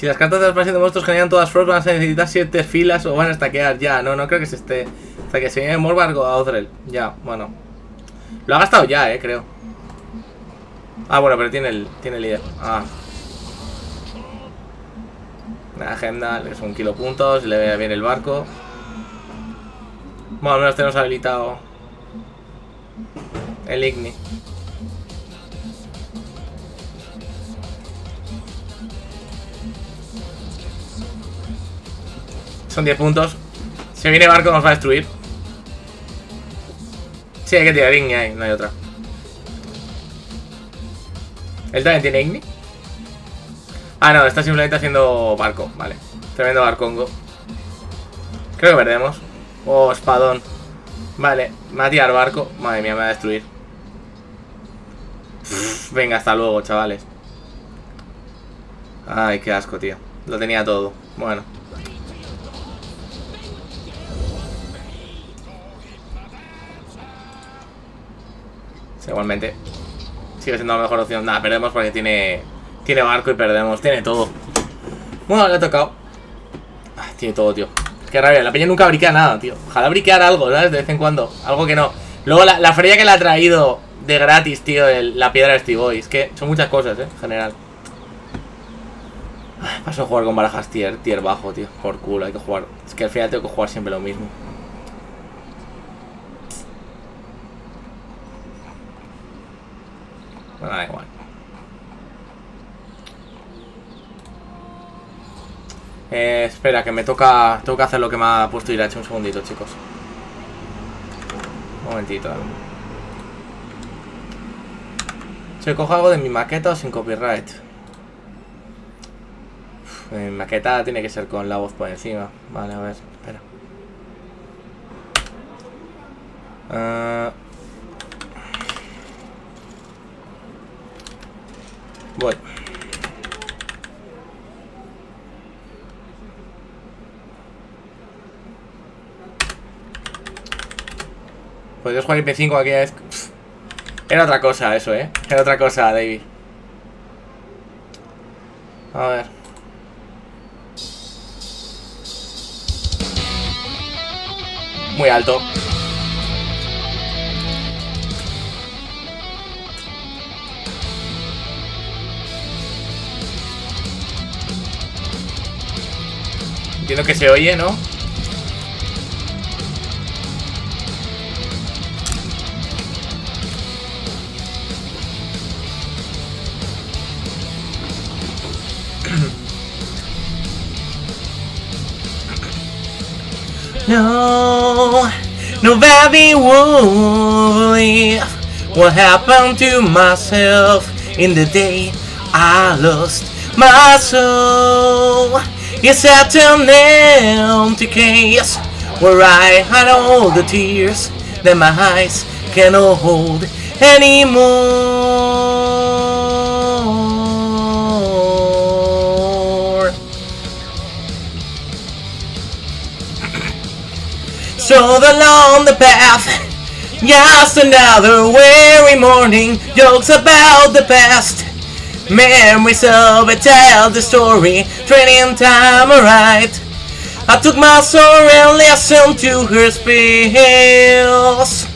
Si las cartas de la expansión de monstruos generan todas frost, van a necesitar 7 filas o van a stackear. Ya, no, no creo que se esté. Sea, que se viene Morbark o a Odrel. Ya, bueno. Lo ha gastado ya, eh, creo. Ah, bueno, pero tiene el, tiene el líder. Ah. La agenda, que son kilo puntos, le ve bien el barco. Bueno, al menos tenemos habilitado el Igni. Son 10 puntos. Si viene barco nos va a destruir. Sí, hay que tirar Igni ahí, no hay otra. ¿Él también tiene Igni? Ah, no, está simplemente haciendo barco, vale. Tremendo barcongo. Creo que perdemos. Oh, espadón. Vale, me va a tirar barco. Madre mía, me va a destruir. Venga, hasta luego, chavales. Ay, qué asco, tío. Lo tenía todo. Bueno. Igualmente. Sigue siendo la mejor opción. Nada, perdemos porque tiene. Tiene barco y perdemos. Tiene todo. Bueno, le ha tocado. Ah, tiene todo, tío. Qué rabia. La peña nunca briquea nada, tío. Ojalá briquear algo, ¿sabes? De vez en cuando. Algo que no. Luego la, feria que le ha traído de gratis, tío, la piedra de Steve Boy. Es que son muchas cosas, ¿eh? En general. Ay, Paso a jugar con barajas tier, tier bajo, tío. Por culo, hay que jugar. Es que al final tengo que jugar siempre lo mismo. Bueno, da igual. Eh, espera, que me toca. Tengo que hacer lo que me ha puesto Irache un segundito, chicos. Un momentito. Si cojo algo de mi maqueta o sin copyright. Uf, mi maqueta tiene que ser con la voz por encima. Vale, a ver, espera. Ah. Voy. Podrías jugar IP5 aquella vez. Pff, Era otra cosa eso, ¿eh? Era otra cosa, David. A ver. Muy alto. Entiendo que se oye, ¿no? No, will believe what happened to myself in the day I lost my soul. It's at an empty case where I hide all the tears that my eyes cannot hold anymore. So along the path, yes, another weary morning, jokes about the past. Memories of it tell the story, training time alright. I took my soul and listened to her spells,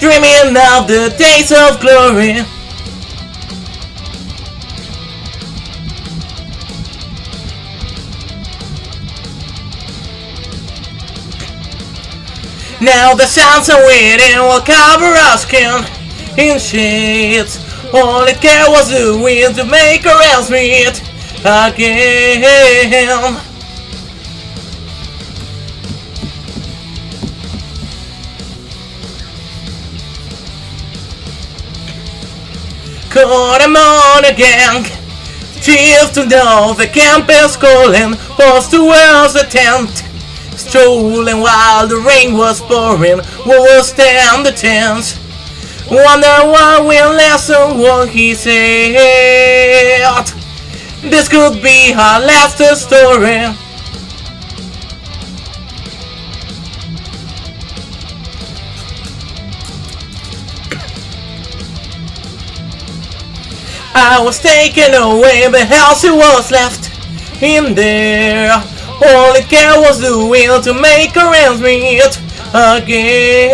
dreaming of the days of glory. Now the sounds are waiting will cover our skin in sheets. All it care was the wind to make our else meet again. Caught him on again. Tears to know the camp is calling. Post towards the tent. Strolling while the rain was pouring. Will stand the chance. Wonder what will listen what he said. This could be our last story. I was taken away, but it was left in there. All it care was the will to make her ends meet again.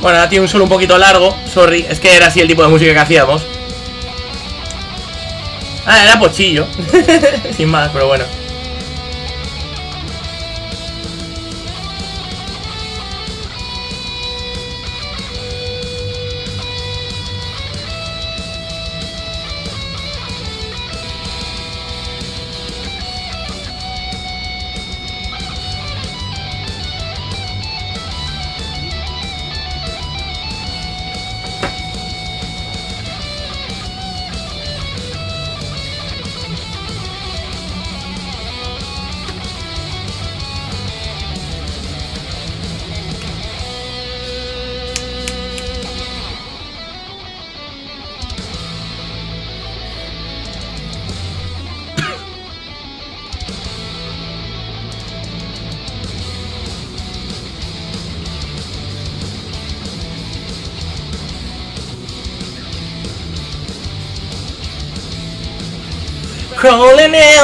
Bueno, ahora tiene un solo un poquito largo. Sorry, es que era así el tipo de música que hacíamos. Ah, era pochillo. Sin más, pero bueno.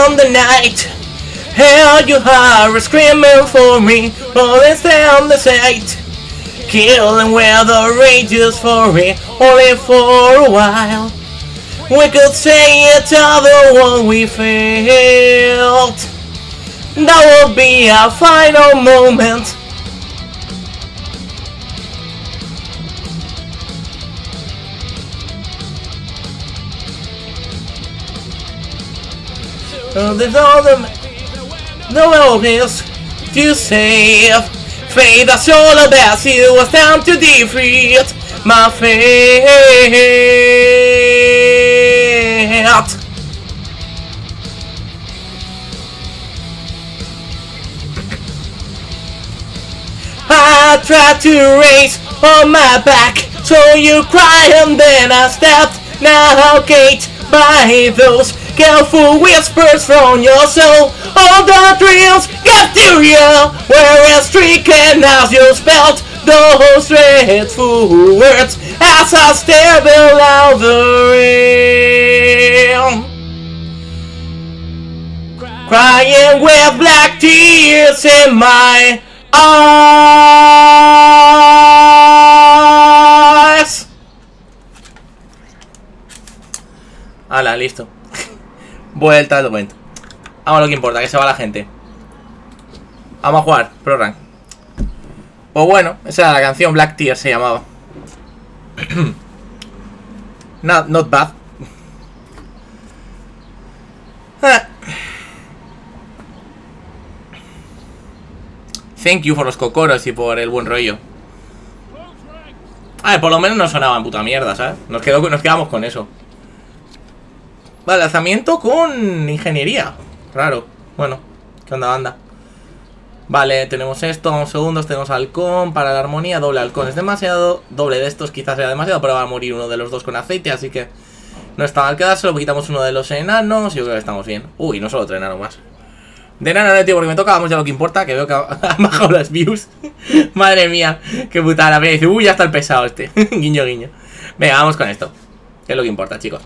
In the night. Hell you are screaming for me Rolling down the sight. Killing where the rages for me Only for a while. We could say it's the one we felt. That will be our final moment The no obvious to save. Fate that's all about you was time to defeat my fate. I tried to raise on my back, so you cry and then I stepped now I'll gate by those careful whispers from your soul. All the dreams get to you, whereas stricken as you spelt those dreadful words as I stare below the rain. Crying with black tears in my eyes. Hala, listo. Vuelta al documento. Vamos a lo que importa, que se va la gente. Vamos a jugar, Pro Rank. Pues bueno, esa era la canción, Black Tears se llamaba. not, not bad. Thank you por los cocoros y por el buen rollo. A ver, por lo menos no sonaban puta mierda, ¿sabes? Nos, quedó, nos quedamos con eso. Vale, lanzamiento con ingeniería. Raro. Bueno, ¿qué onda, banda? Vale, tenemos esto, vamos segundos, tenemos halcón para la armonía, doble halcón es demasiado, doble de estos quizás sea demasiado, pero va a morir uno de los dos con aceite, así que no está mal quedarse, lo quitamos uno de los enanos y yo creo que estamos bien. Uy, no solo otro enano más. De enano no, tío, porque me toca, vamos ya lo que importa, que veo que han bajado las views. Madre mía, qué putada, me dice, uy, ya está el pesado este. guiño, guiño. Venga, vamos con esto, es lo que importa, chicos.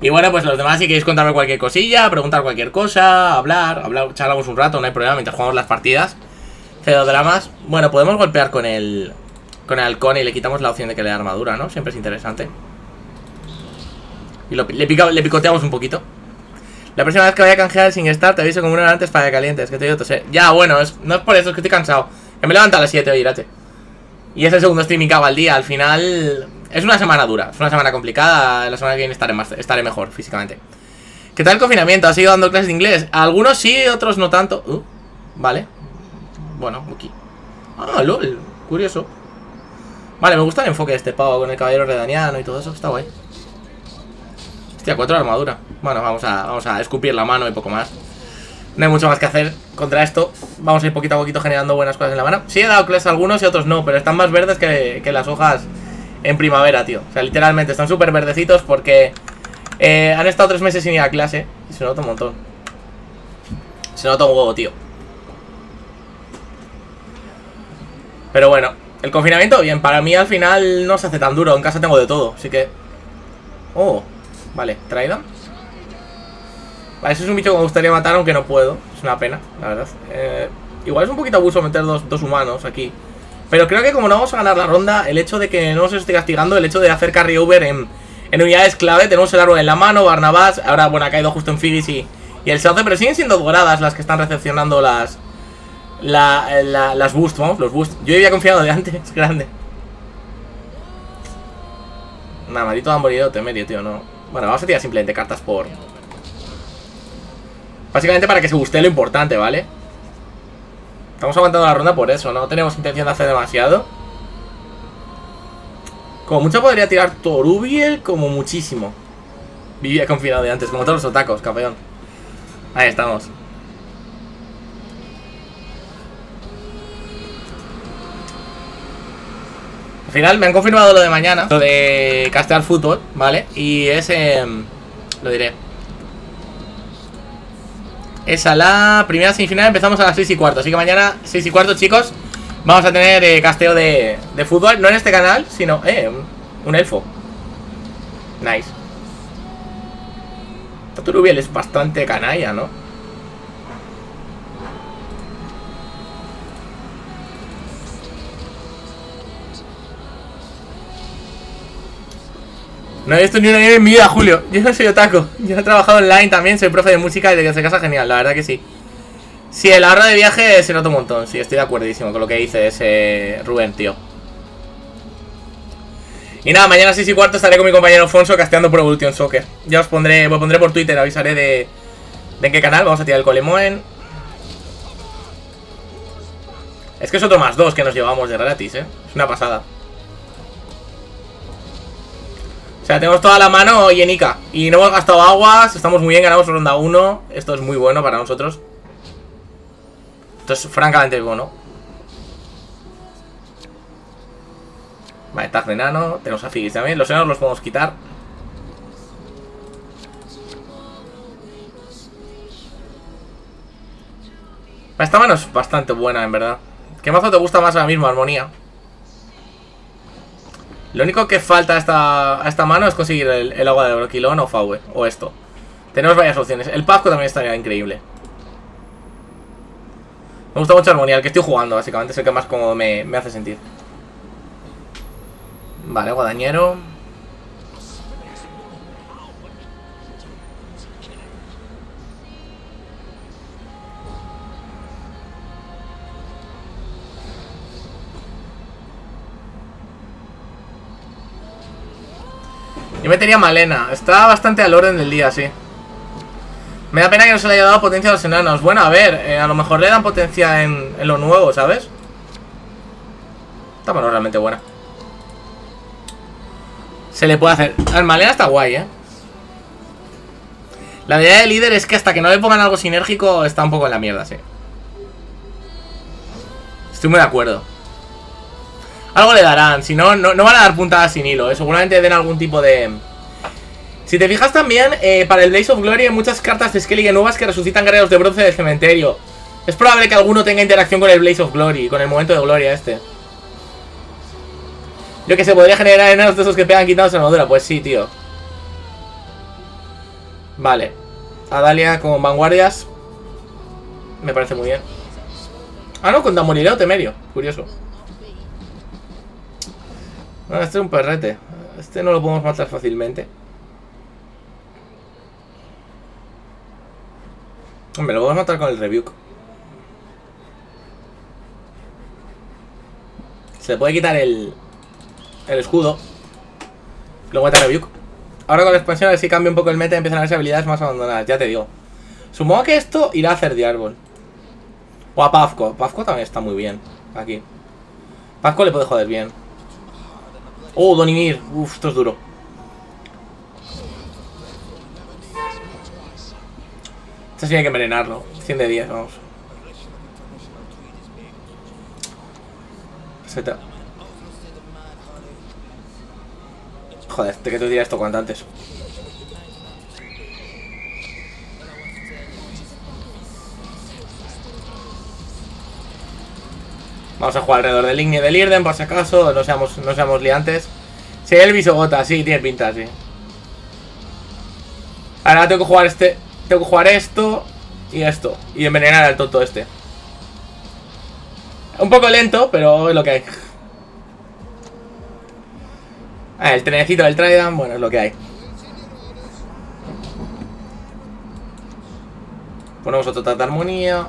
Y bueno, pues los demás, si queréis contarme cualquier cosilla, preguntar cualquier cosa, hablar, hablar, charlamos un rato, no hay problema, mientras jugamos las partidas. Cero dramas. Bueno, podemos golpear con el con el halcón y le quitamos la opción de que le dé armadura, ¿no? Siempre es interesante. Y le, picoteamos un poquito. La próxima vez que vaya a canjear sin estar, te aviso como una hora antes para que calientes, que te digo. Ya, bueno, no es por eso, es que estoy cansado. Que me levanto a las 7 hoy, irate. Y es el segundo streaming que hago al día. Al final, es una semana dura, es una semana complicada. La semana que viene estaré, más, estaré mejor físicamente. ¿Qué tal el confinamiento? ¿Has ido dando clases de inglés? Algunos sí, otros no tanto. Uh, vale. Bueno, aquí. Ah, lol. Curioso. Vale, me gusta el enfoque de este pavo con el caballero redaniano y todo eso. Está guay. Hostia, cuatro de armadura. Bueno, vamos a, vamos a escupir la mano y poco más. No hay mucho más que hacer contra esto. Vamos a ir poquito a poquito generando buenas cosas en la mano. Sí he dado clases a algunos y otros no, pero están más verdes que, las hojas en primavera, tío. O sea, literalmente están súper verdecitos porque eh, han estado tres meses sin ir a clase y se nota un montón. Se nota un huevo, tío. Pero bueno, el confinamiento, bien, para mí al final no se hace tan duro. En casa tengo de todo, así que... Oh, vale, traída. Vale, eso es un bicho que me gustaría matar, aunque no puedo. Es una pena, la verdad. Eh, igual es un poquito abuso meter dos, dos humanos aquí. Pero creo que como no vamos a ganar la ronda, el hecho de que no nos esté castigando, el hecho de hacer carry over en, en unidades clave, tenemos el árbol en la mano, Barnabas, ahora bueno, ha caído justo en Figis y, y el Sauce, pero siguen siendo doradas las que están recepcionando las la, la- las boost, vamos, los boost. Yo había confiado de antes, es grande. Nada, maldito morido temerio, tío, no. Bueno, vamos a tirar simplemente cartas por... Básicamente para que se guste lo importante, ¿vale? Estamos aguantando la ronda por eso, no tenemos intención de hacer demasiado. Como mucho podría tirar Torubiel, como muchísimo. Vivía confinado de antes, como todos los otacos, campeón. Ahí estamos. Al final me han confirmado lo de mañana, lo de castear fútbol, ¿vale? Y es, em, lo diré. Es la primera semifinal, empezamos a las 6 y cuarto. Así que mañana, 6 y cuarto, chicos, vamos a tener eh, casteo de, de fútbol. No en este canal, sino, eh, un, elfo. Nice. Taturubiel es bastante canalla, ¿no? No he visto ni una en mi vida, Julio. Yo no soy otaku. Yo he trabajado online también, soy profe de música y de que casa genial, la verdad que sí. Sí, el ahorro de viaje se nota un montón, sí, estoy de acuerdísimo con lo que dice ese Rubén, tío. Y nada, mañana a 6 y cuarto estaré con mi compañero Alfonso casteando por Evolution Soccer. Ya os pondré, os pondré por Twitter, avisaré de, de en qué canal. Vamos a tirar el Colemoen. Es que es otro más dos que nos llevamos de gratis, eh. Es una pasada. Sea, tenemos toda la mano llenica. Y no hemos gastado aguas, estamos muy bien, ganamos ronda 1. Esto es muy bueno para nosotros. Esto es francamente bueno. Vale, tag de nano. Tenemos a Figis también. Los enanos los podemos quitar. Esta mano es bastante buena, en verdad. ¿Qué mazo te gusta más ahora mismo, Armonía? Lo único que falta a esta, esta mano es conseguir el, agua de Broquilón o Faue. O esto. Tenemos varias opciones. El Pasco también estaría increíble. Me gusta mucho Armonía, el que estoy jugando, básicamente. Es el que más cómodo me, me hace sentir. Vale, guadañero. Yo metería Malena. Está bastante al orden del día, sí. Me da pena que no se le haya dado potencia a los enanos. Bueno, a ver, eh, a lo mejor le dan potencia en, en lo nuevo, ¿sabes? Esta mano realmente buena. Se le puede hacer. El Malena está guay, ¿eh? La idea del líder es que hasta que no le pongan algo sinérgico está un poco en la mierda, sí. Estoy muy de acuerdo. Algo le darán, si no, no, van a dar puntadas sin hilo, ¿eh? seguramente den algún tipo de... Si te fijas también, eh, para el Blaze of Glory hay muchas cartas de Skellige nuevas que resucitan guerreros de bronce del cementerio. Es probable que alguno tenga interacción con el Blaze of Glory, con el momento de gloria este. Yo que se podría generar enanos de esos que pegan quitados en armadura, pues sí, tío. Vale. Adalia con vanguardias. Me parece muy bien. Ah, no, con Damorileo Temerio. Curioso. No, este es un perrete. Este no lo podemos matar fácilmente. Hombre, lo podemos matar con el Rebuke. Se le puede quitar el, el escudo. Luego mata el Rebuke. Ahora con la expansión a ver si cambia un poco el meta y empiezan a verse habilidades más abandonadas, ya te digo. Supongo que esto irá a hacer de árbol. O a Pavko. Pavko también está muy bien. Aquí. Pavko le puede joder bien. Oh, Donimir. Uf, esto es duro. Este sí hay que envenenarlo. 100 de 10, vamos. Seta. Joder, te que tú tiras esto cuanto antes. Vamos a jugar alrededor del Igne del Irden, por si acaso, no seamos, no seamos liantes. Sí, el Bisogota, sí, tiene pinta, sí. Ahora tengo que jugar este. Tengo que jugar esto y esto. Y envenenar al tonto este. Un poco lento, pero es lo que hay. Ah, el trenecito del Trident, bueno, es lo que hay. Ponemos otro tata armonía.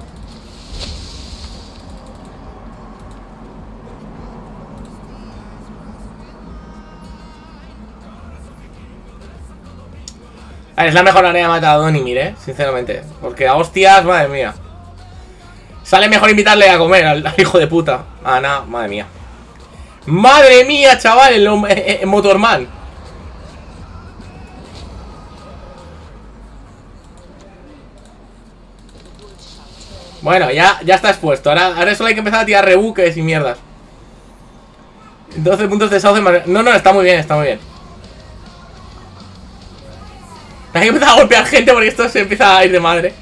Es la mejor manera de matar a Donimir, eh, sinceramente. Porque a hostias, madre mía. Sale mejor invitarle a comer al, hijo de puta. Ah, nada, madre mía. Madre mía, chaval, el, hom- eh, eh, Motorman. Bueno, ya, ya está expuesto. Ahora, ahora solo hay que empezar a tirar rebuques y mierdas. 12 puntos de sauce. No, no, está muy bien, está muy bien. Hay que empezar a golpear gente porque esto se empieza a ir de madre.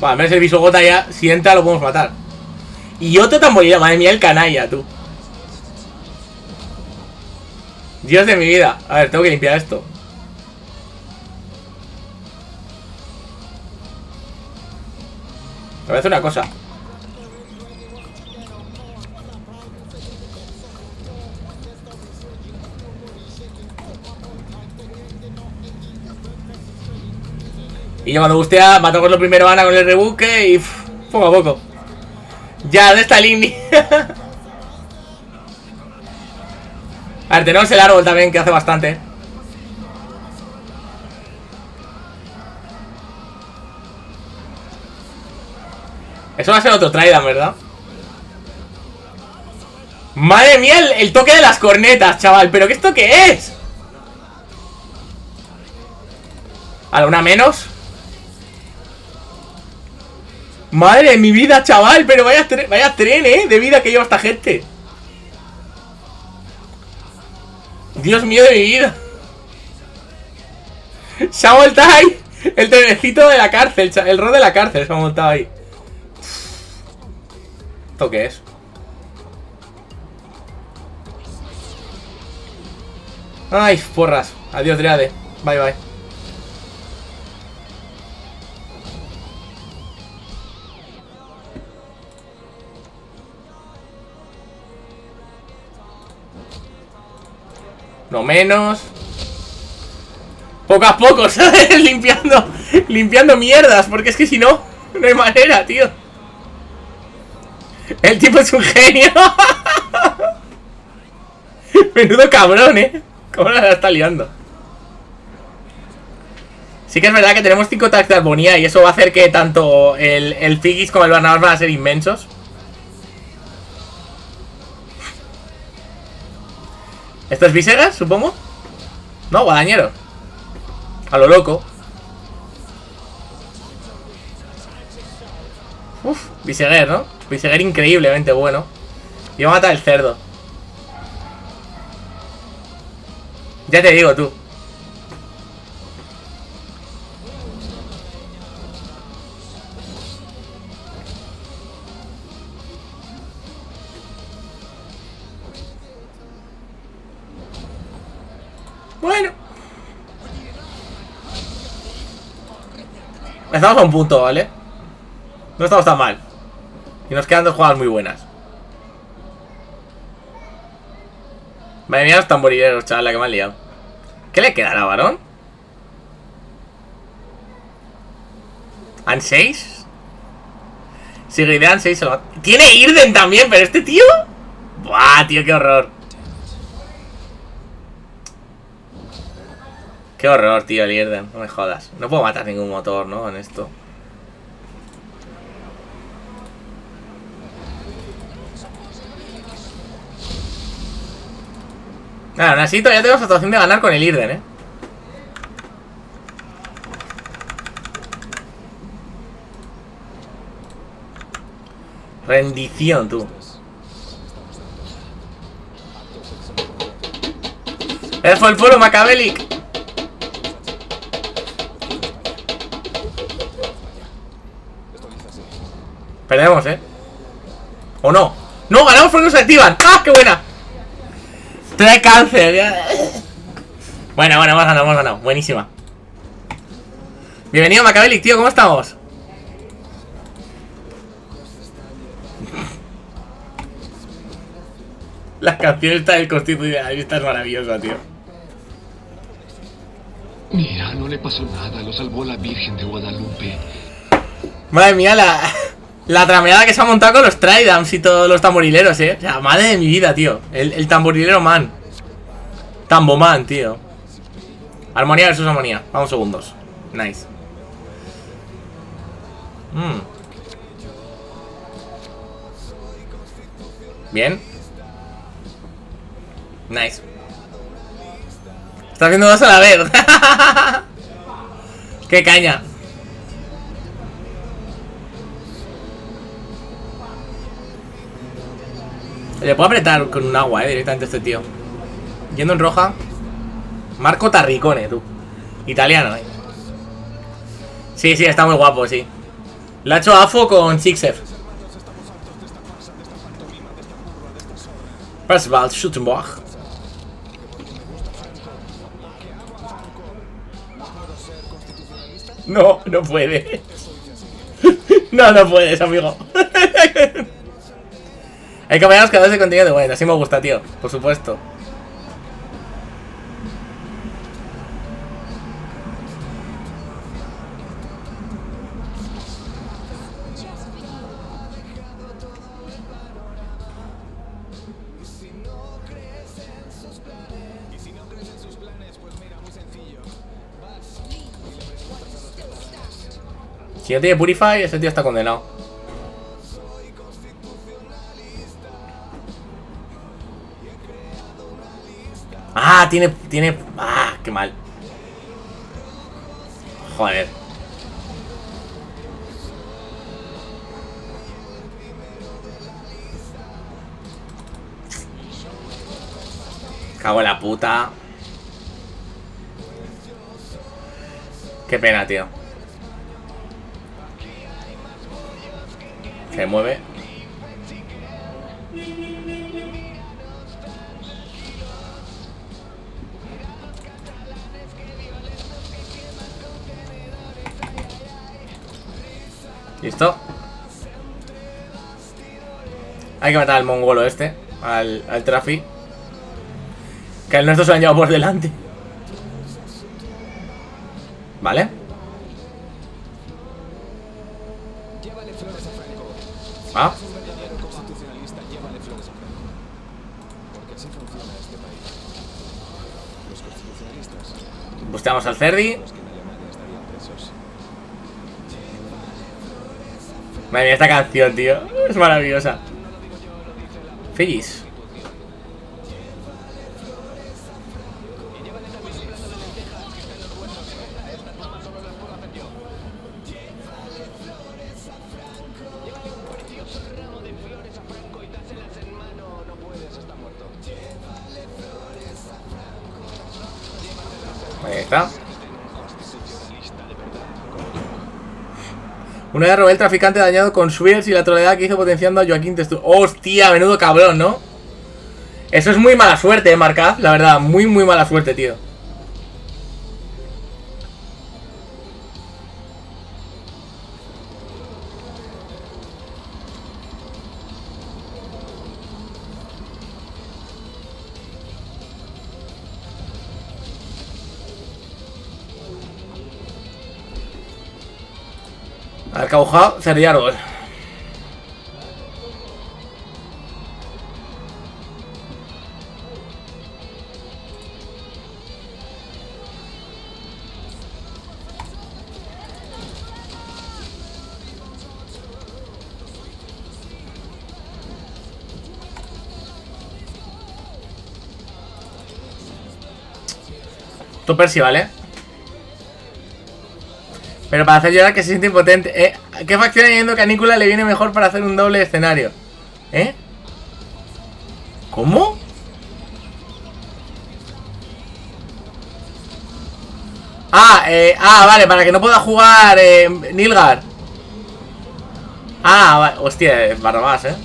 Bueno, al menos el bisogota ya, si entra lo podemos matar. Y otro tamborilla, madre mía, el canalla, tú. Dios de mi vida. A ver, tengo que limpiar esto. Voy a hacer una cosa. Y yo cuando gustea, mato con lo primero Ana con el rebuque y poco a poco. Ya, ¿dónde está el Igni? a ver, tenemos el árbol también que hace bastante. Eso va a ser otro Trident, ¿verdad? Madre mía, el, toque de las cornetas, chaval. ¿Pero qué esto qué es? ¿A una menos? Madre de mi vida, chaval. Pero vaya, vaya tren, ¿eh? De vida que lleva esta gente. Dios mío de mi vida. Se ha montado ahí. El trenecito de la cárcel. El rol de la cárcel se ha montado ahí. ¿Esto qué es? Ay, porras. Adiós, Dreade. Bye, bye. No menos. Poco a poco, ¿sabes? limpiando, limpiando mierdas, porque es que si no, no hay manera, tío. El tipo es un genio. Menudo cabrón, ¿eh? ¿Cómo la está liando? Sí que es verdad que tenemos 5 tags de armonía y eso va a hacer que tanto el, el Figis como el Barnabas van a ser inmensos. ¿Esto es Visegas, supongo? No, guadañero. A lo loco. Uf, Viseguer, ¿no? Viseguer increíblemente bueno. Y va a matar el cerdo. Ya te digo tú. Bueno. Estamos a un punto, ¿vale? No estamos tan mal. Y nos quedan dos jugadas muy buenas. Madre mía, los tamborileros, chaval, que me han liado. ¿Qué le quedará, varón? ¿An 6? Sigrid An 6 se lo Tiene Irden también, pero este tío. Buah, tío, qué horror. Qué horror, tío, el Irden. No me jodas. No puedo matar ningún motor, ¿no? En esto. Nada, aún así todavía tenemos situación de ganar con el Irden, ¿eh? Rendición, tú. ¡Ese fue el pueblo Macabelic! Perdemos, ¿eh? ¿O no? ¡No! ¡Ganamos porque nos activan! ¡Ah, qué buena! Trae cáncer. ya. Bueno, bueno, hemos ganado, hemos ganado. Buenísima. Bienvenido, Macabelic, tío, ¿cómo estamos? La canción esta del constitucionalista es maravillosa, tío. Mira, no le pasó nada, lo salvó la Virgen de Guadalupe. Madre mía, la, la trameada que se ha montado con los Tridams y todos los tamborileros, eh. O sea, madre de mi vida, tío. El, el tamborilero man. Tamboman, tío. Armonía versus armonía. Vamos segundos. Nice. Mm. Bien. Nice. Estás viendo dos a la vez. ¡Qué caña! Le puedo apretar con un agua, eh, directamente a este tío. Yendo en roja. Marco Tarricone, tú. Italiano, eh. Sí, sí, está muy guapo, sí. Le ha hecho AFO con Sixef. Perswald Schuttenbach. No, no puede. No, no puedes, amigo. Hay que apoyar los creadores de contenido bueno, así me gusta, tío. Por supuesto. Si no tiene Purify, ese tío está condenado. Ah, tiene, tiene... Ah, qué mal. Joder. Cago en la puta. Qué pena, tío. Se mueve. ¿Listo? Hay que matar al mongolo este, al, al Trafi. Que el nuestro se lo han llevado por delante. ¿Vale? Ah. Buscamos al Cerdi. Madre mía, esta canción, tío. Es maravillosa. Feliz. Una vez el traficante dañado con Swears y la troleada que hizo potenciando a Joaquín Testu. ¡Hostia! Menudo cabrón, ¿no? Eso es muy mala suerte, eh, Marcaz, la verdad. Muy, muy mala suerte, tío. Arcaujado, Cerdi Árbol. Esto Percy, ¿vale? Pero para hacer llorar que se siente impotente. ¿Eh? ¿Qué facción añadiendo canícula le viene mejor para hacer un doble escenario? ¿Eh? ¿Cómo? Ah, eh, ah, vale, para que no pueda jugar eh, Nilgar. Ah, vale, hostia, eh, Barrabás, eh.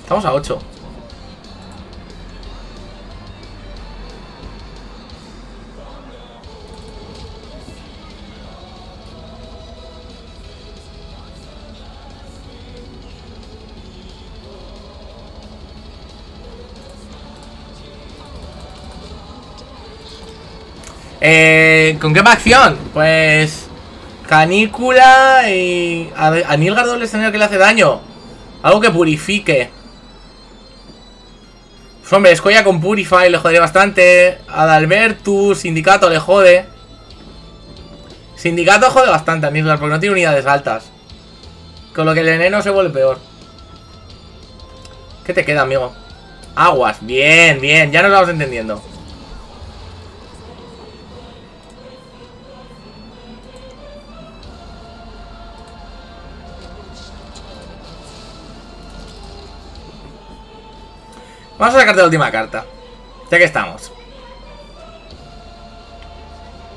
Estamos a 8. Eh, ¿Con qué facción? Pues... Canícula y... A, a Nilgar doble escenario que le hace daño. Algo que purifique. Pues hombre, Escoya con Purify le jodería bastante. Adalbertus, Sindicato le jode. Sindicato jode bastante a Nilgar porque no tiene unidades altas. Con lo que el veneno se vuelve peor. ¿Qué te queda, amigo? Aguas, bien, bien, ya nos vamos entendiendo. Vamos a sacarte la última carta. Ya que estamos.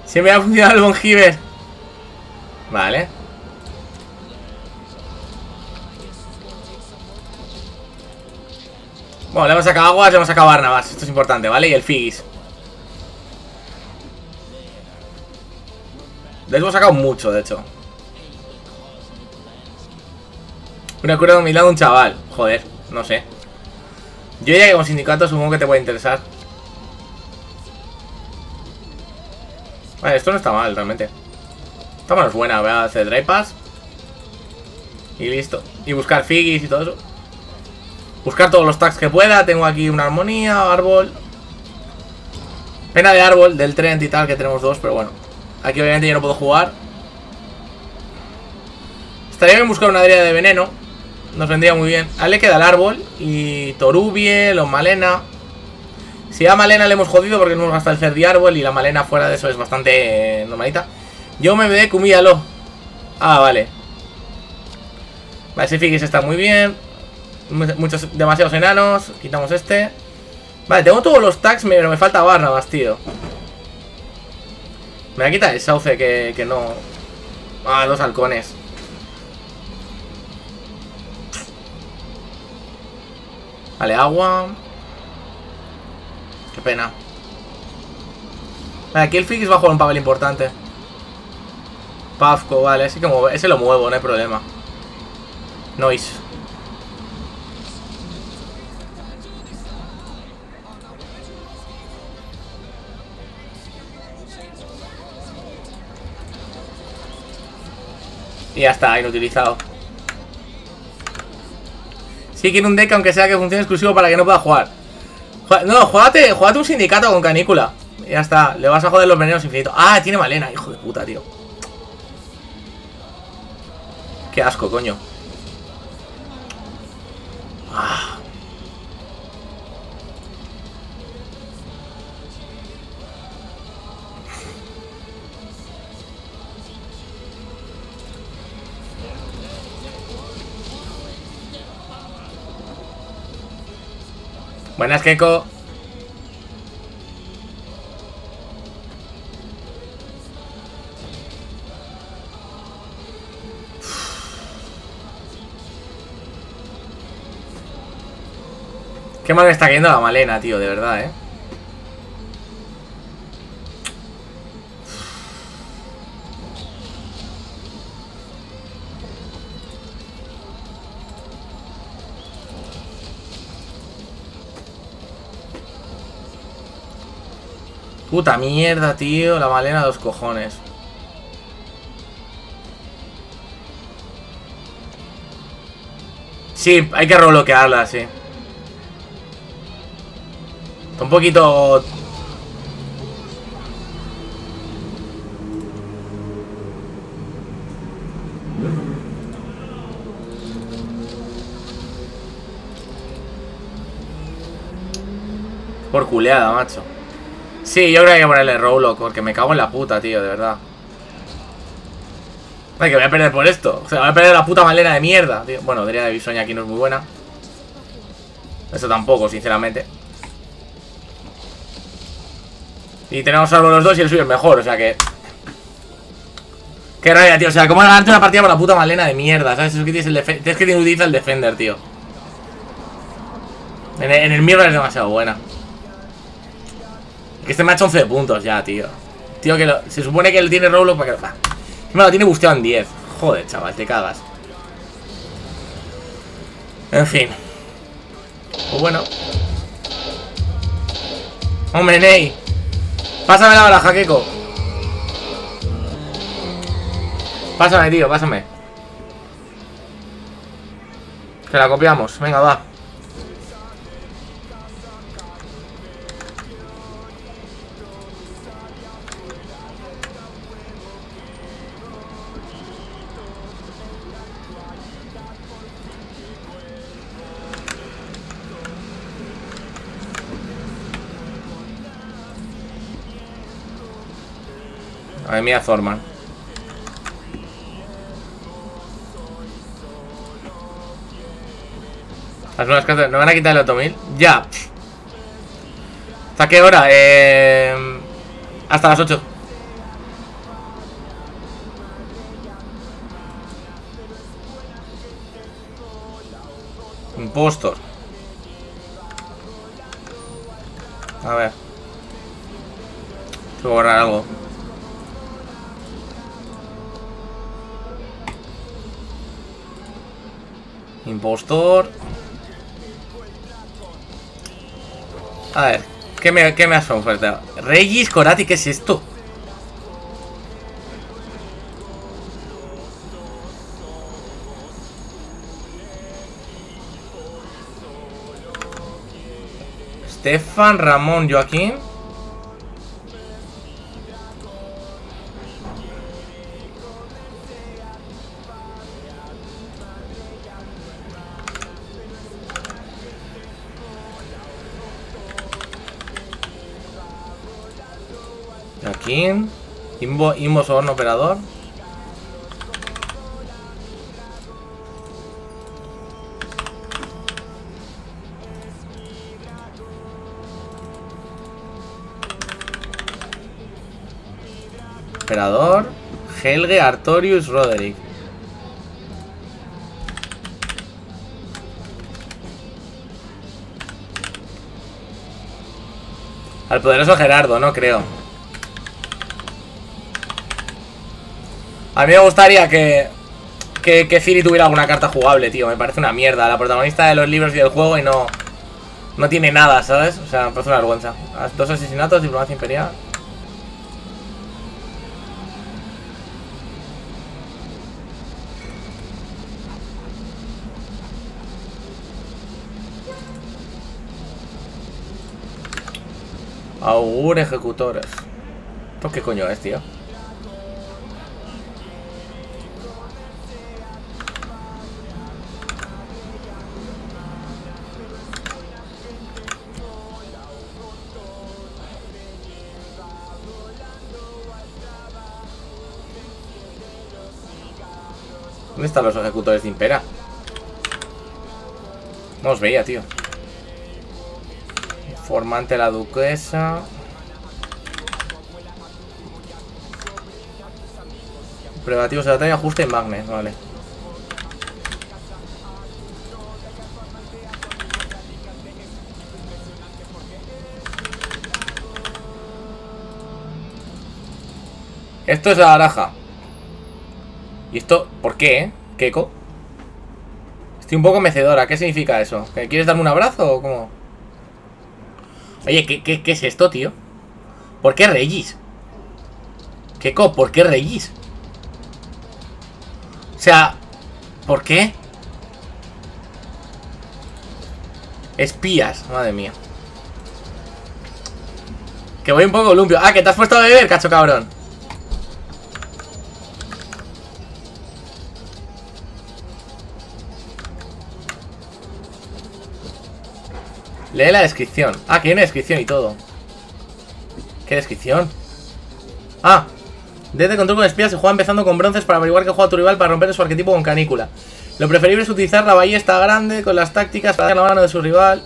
Si me ha funcionado el Bongiver. Vale. Bueno, le hemos sacado aguas, le hemos sacado Barnabas. Esto es importante, ¿vale? Y el Figis. Le hemos sacado mucho, de hecho. Una cura de humildad de un chaval. Joder, no sé. Yo ya que con sindicato supongo que te puede interesar. Vale, esto no está mal, realmente. Esta mano es buena, voy a hacer dry pass. Y listo. Y buscar figis y todo eso. Buscar todos los tags que pueda. Tengo aquí una armonía, árbol. Pena de árbol, del Trent y tal, que tenemos dos, pero bueno. Aquí obviamente yo no puedo jugar. Estaría bien buscar una área de veneno. Nos vendría muy bien. A le queda el árbol. Y Torubie, los Malena. Si a Malena le hemos jodido porque no hemos gastado el Cerdi árbol. Y la Malena fuera de eso es bastante eh, normalita. Yo me ve Kumíalo. Ah, vale. Vale, ese Figis está muy bien. Muchos, demasiados enanos. Quitamos este. Vale, tengo todos los tags, pero me falta Barnabas, tío. Me voy a quitar el sauce que, que no. Ah, dos halcones. Vale, agua. Qué pena. Vale, aquí el Figis va a jugar un papel importante. Pafco, vale, así como ese lo muevo, no hay problema. Noise. Y ya está, inutilizado. Sí, quiere un deck aunque sea que funcione exclusivo para que no pueda jugar. No, juégate, juégate un sindicato con canícula. Ya está, le vas a joder los venenos infinitos. Ah, tiene Malena, hijo de puta, tío. Qué asco, coño. Ah. Buenas, Keko. Qué mal está cayendo la malena, tío, de verdad, eh. Puta mierda, tío, la malena de los cojones. Sí, hay que rebloquearla, sí. Está un poquito... Por culeada, macho. Sí, yo creo que hay que ponerle Rowlock, porque me cago en la puta, tío, de verdad. Ay, que voy a perder por esto. O sea, voy a perder la puta malena de mierda, tío. Bueno, diría de bisoña aquí no es muy buena. Eso tampoco, sinceramente. Y tenemos salvo los dos y el suyo es mejor, o sea que... Qué rabia, tío. O sea, ¿cómo ganarte una partida por la puta malena de mierda? ¿Sabes? Eso que tienes el que tiene utiliza el Defender, tío. En el mierda es demasiado buena. Este me ha hecho 11 puntos ya, tío. Tío, que lo- se supone que él tiene Roblox para que... Ah, me lo tiene busteado en 10. Joder, chaval, te cagas. En fin. Pues bueno. Hombre, Ney. Pásame la baraja, Keko. Pásame, tío, pásame. Que la copiamos. Venga, va. Madre mía, Thorman. Las nuevas cartas. ¿No van a quitar el automil? Ya. ¿Hasta qué hora? Eh... Hasta las 8. Impostor. A ver. Tengo que borrar algo. Impostor. A ver, ¿qué me, qué me has ofertado? Regis Corati, ¿qué es esto? Stefan, Ramón, Joaquín. Joaquín. Imbo, Imbo operador. Operador. Helge Artorius Roderick. Al poderoso Gerardo, no creo. A mí me gustaría que, que, que tuviera alguna carta jugable, tío. Me parece una mierda. La protagonista de los libros y del juego y no... No tiene nada, ¿sabes? O sea, me parece una vergüenza. Dos asesinatos, diplomacia imperial. Augur ejecutores. ¿Esto qué coño es, tío? ¿Dónde están los ejecutores de Impera? No los veía, tío. Formante la duquesa. Privativos de batalla, ajuste y magnes, vale. Esto es la baraja. ¿Y esto? ¿Por qué, eh? ¿Keko? Estoy un poco mecedora. ¿Qué significa eso? ¿Que ¿Quieres darme un abrazo o cómo? Oye, ¿qué, es esto, tío? ¿Por qué Regis? Keko, ¿por qué Regis? O sea, ¿por qué? Espías, madre mía. Que voy un poco lumpio. Ah, que te has puesto a beber, cacho cabrón. Lee la descripción. Ah, que hay una descripción y todo. ¿Qué descripción? Ah, desde control con espías se juega empezando con bronces para averiguar que juega tu rival para romper su arquetipo con canícula. Lo preferible es utilizar la ballesta grande con las tácticas para dar la mano de su rival.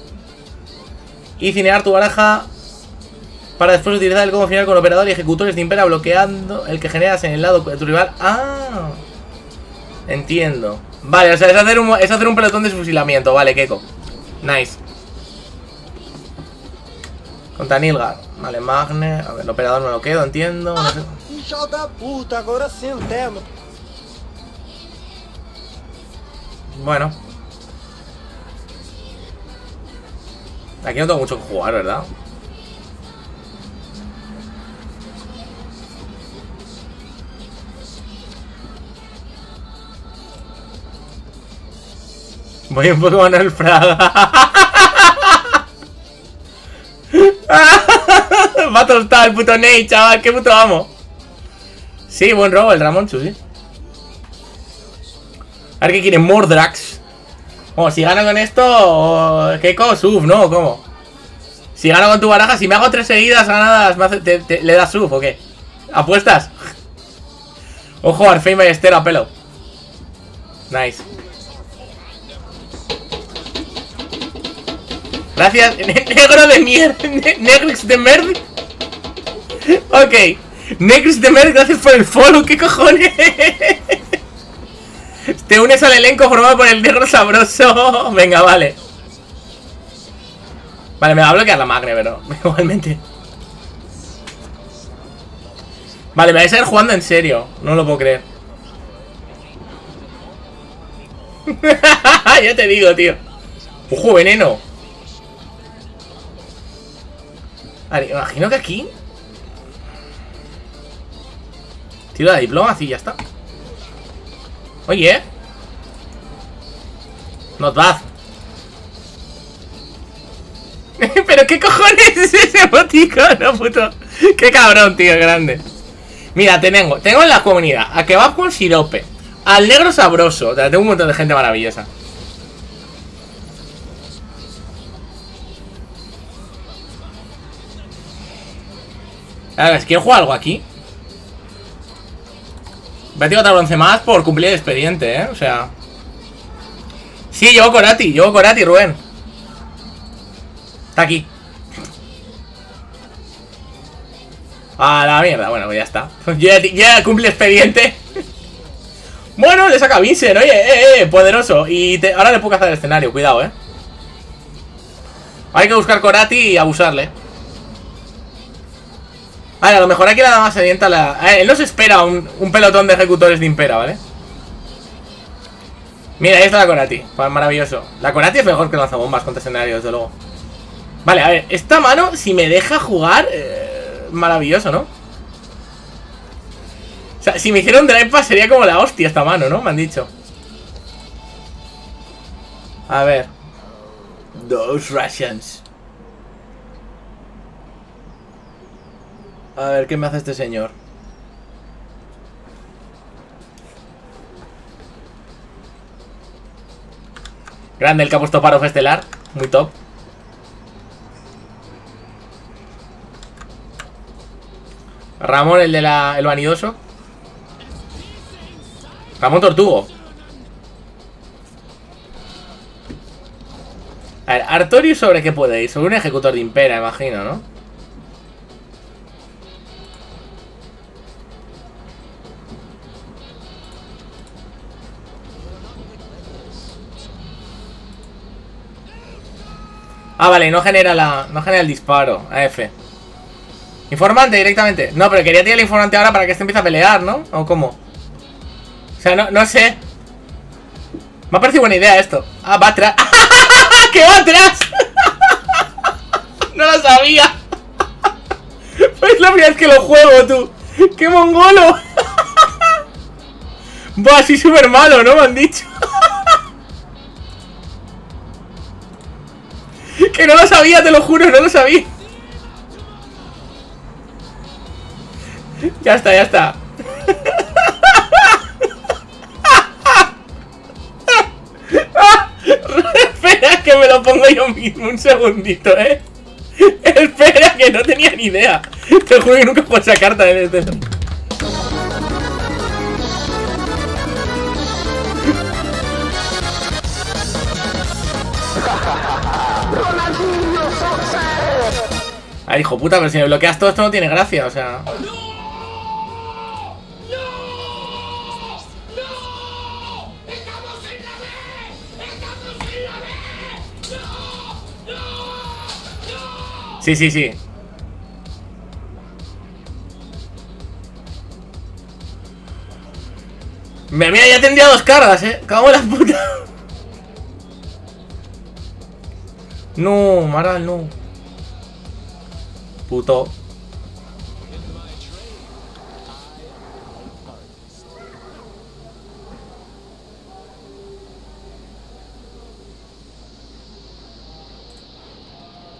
Y cinear tu baraja para después utilizar el combo final con operador y ejecutores de impera bloqueando el que generas en el lado de tu rival. Ah, entiendo. Vale, o sea, es hacer un, es hacer un pelotón de fusilamiento. Vale, Keko. Nice. Contra Nilgar. Vale, Magne. A ver, el operador me lo quedo, entiendo. Puta, ahora sí el. Bueno. Aquí no tengo mucho que jugar, ¿verdad? Voy a Pokémon el Fraga. Va a tostar el puto Ney, chaval. Qué puto amo. Sí, buen robo el Ramón, sí. A ver qué quiere Mordrax. Bueno, si gano con esto. ¿Qué sub, no? ¿Cómo? Si gano con tu baraja, si me hago tres seguidas ganadas, me hace- ¿le das sub o qué? ¿Apuestas? Ojo, Arfein Ballester a pelo. Nice. Gracias, ne- negro de mierda. Negrix de merd. Ok. Negrix de merd, gracias por el follow. ¿Qué cojones? Te unes al elenco formado por el negro sabroso. Venga, vale. Vale, me va a bloquear la magne, pero igualmente. Vale, me vais a ir jugando en serio. No lo puedo creer. ya te digo, tío. Ojo, veneno. Imagino que aquí. Tiro la diploma y ya está. Oye. Not bad. Pero qué cojones es ese boticono, puto. Qué cabrón, tío, grande. Mira, tengo, tengo en la comunidad a Kebab con sirope, al negro sabroso. O sea, tengo un montón de gente maravillosa. A ver, ¿quiero jugar algo aquí? Voy a tirar otra bronce más por cumplir el expediente, ¿eh? O sea... Sí, llevo Corati, llevo Corati, Rubén. Está aquí. A la mierda, bueno, pues ya está. Ya, ya cumple expediente. Bueno, le saca Vincent, oye, eh, eh, poderoso. Y ahora le puedo cazar el escenario, cuidado, eh. Hay que buscar Corati y abusarle. Vale, a lo mejor aquí la dama sedienta la... eh, él no se espera un, pelotón de ejecutores de Impera, ¿vale? Mira, ahí está la Corati. Pues maravilloso. La Corati es mejor que lanzabombas contra escenarios, desde luego. Vale, a ver, esta mano, si me deja jugar, eh, maravilloso, ¿no? O sea, si me hiciera un drive pass sería como la hostia esta mano, ¿no? Me han dicho. A ver. Those Russians. A ver, ¿qué me hace este señor? Grande el que ha puesto paro estelar. Muy top. Ramón, el de la. el vanidoso. Ramón Tortugo. A ver, Artorius sobre qué puede ir. Sobre un ejecutor de impera, imagino, ¿no? Ah, vale, no genera la. No genera el disparo. AF. Informante directamente. No, pero quería tirar el informante ahora para que este empiece a pelear, ¿no? ¿O cómo? O sea, no, no sé. Me ha parecido buena idea esto. Ah, va atrás. ¡Que va atrás! no lo sabía. Es la primera vez que lo juego, tú. ¡Qué mongolo! Va así súper malo, ¿no? Me han dicho. Que no lo sabía, te lo juro, no lo sabía. Ya está, ya está. Espera que me lo pongo yo mismo un segundito, eh. Espera que no tenía ni idea. Te juro que nunca puedo esa carta de este. Ay, hijo puta, pero si me bloqueas todo esto no tiene gracia, o sea. Sí, sí, sí. Me mira, ya tendría dos cargas, eh. Cago en la puta. No, Maral, no puto.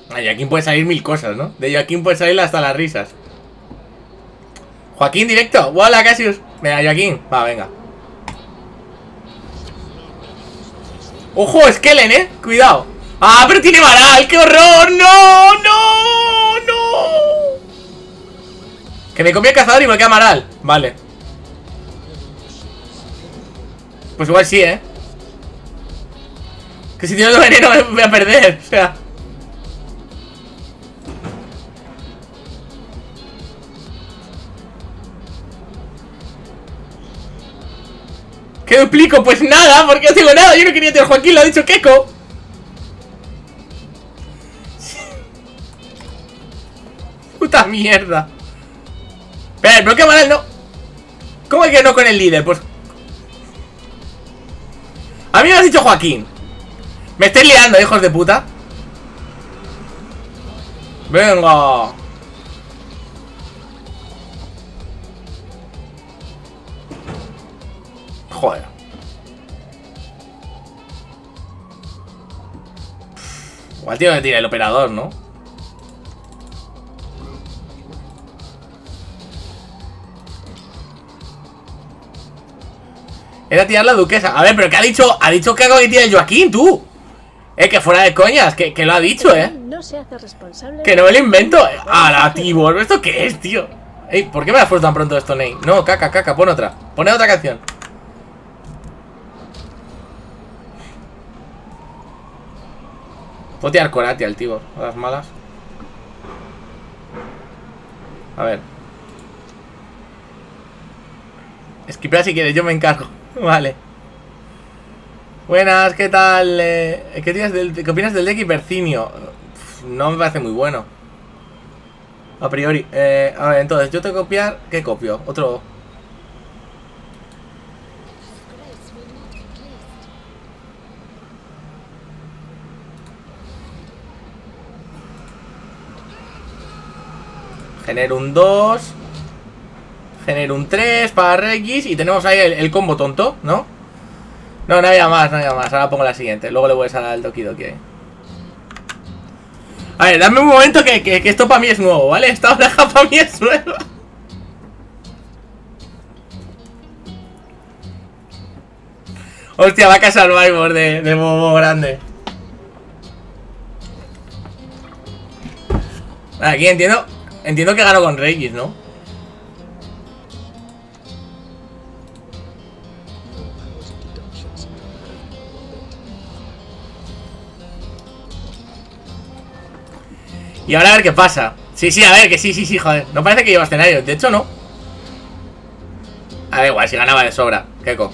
A Joaquín puede salir mil cosas, ¿no? De Joaquín puede salir hasta las risas. Joaquín directo. Hola, Cassius. Venga, Joaquín. Va, venga. ¡Ojo, Skellen, eh! ¡Cuidado! ¡Ah, pero tiene varal! ¡Qué horror! ¡No, no! ¡No! Que me copie el cazador y me queda Maral. Vale. Pues igual sí, ¿eh? Que si tiene el veneno me voy a perder. O sea. ¿Qué duplico? Pues nada, porque no tengo nada. Yo no quería tener Joaquín, lo ha dicho Keko. Puta mierda. Espera, el bloque Maral no. ¿Cómo es que no con el líder? Pues. A mí me has dicho Joaquín. Me estáis liando, hijos de puta. Venga. Joder. Igual tiene que tirar el operador, ¿no? Era tirar la duquesa. A ver, pero ¿qué ha dicho? Ha dicho que hago que tira el Joaquín, tú. Eh, que fuera de coñas, que, que lo ha dicho, eh. No se hace responsable. Que no me lo invento. A la Tibor, ¿esto qué es, tío? Ey, ¿por qué me has puesto tan pronto esto, Ney? No, caca, caca, pon otra. Pone otra canción. Puedo tirar Corati al Tibor, a las malas. A ver. Esquipea si quieres, yo me encargo. Vale. Buenas, ¿qué tal? Eh, ¿qué, del- ¿Qué opinas del deck Hipercinio? No me parece muy bueno. A priori. Eh, a ver, entonces, yo tengo que copiar. ¿Qué copio? Otro. Genero un 2. Genero un 3 para Regis. Y tenemos ahí el, combo tonto, ¿no? No, no había más, no había más. Ahora pongo la siguiente. Luego le voy a dar al Doki Doki ahí. A ver, dame un momento que, que- esto para mí es nuevo, ¿vale? Esta oreja para mí es nueva. Hostia, va a Survivor de, de Bobo grande. Aquí entiendo. Entiendo que ganó con Regis, ¿no? Y ahora a ver qué pasa. Sí, sí, a ver, que sí, sí, sí, joder. No parece que lleva escenario. De hecho, no. A ver, igual, si ganaba de sobra. Keko.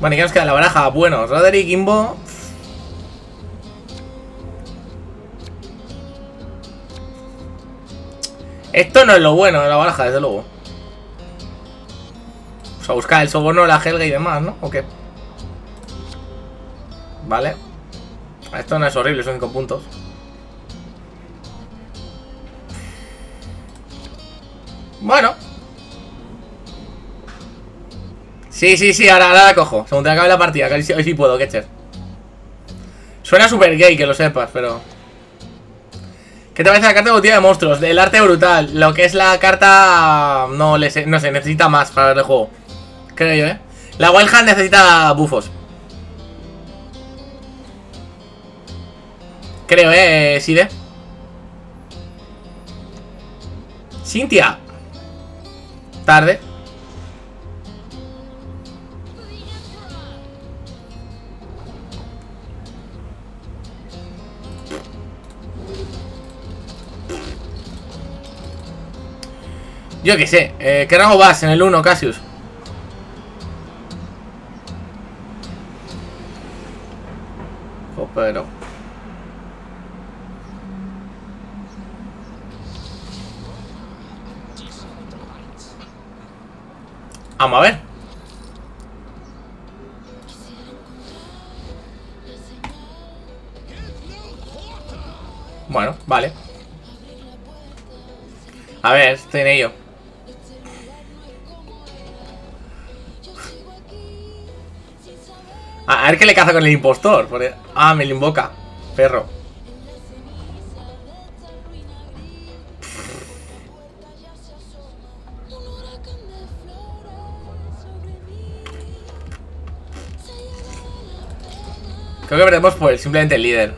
Bueno, ¿y qué nos queda? La baraja. Bueno, Roderick, Imbo. Esto no es lo bueno de la baraja, desde luego. O sea, buscar el soborno, la Helga y demás, ¿no? ¿O qué? Vale. Esto no es horrible, son 5 puntos. Bueno. Sí, sí, sí, ahora, ahora la cojo. Según te acabe la partida, hoy sí, puedo, Ketcher. Suena super gay, que lo sepas, pero... ¿Qué te parece la carta botella de monstruos? El arte brutal. Lo que es la carta... No, le sé, no sé, necesita más para ver el juego. Creo yo, ¿eh? La Wild Hand necesita bufos. Creo, ¿eh, Side? Cintia. Tarde. Yo qué sé. Eh, ¿Qué rango vas en el 1, Cassius? Oh, pero... Vamos a ver. Bueno, vale. A ver, estoy en ello. A, ver qué le caza con el impostor. porque- Ah, me lo invoca. Perro. Creo que perdemos por simplemente el líder.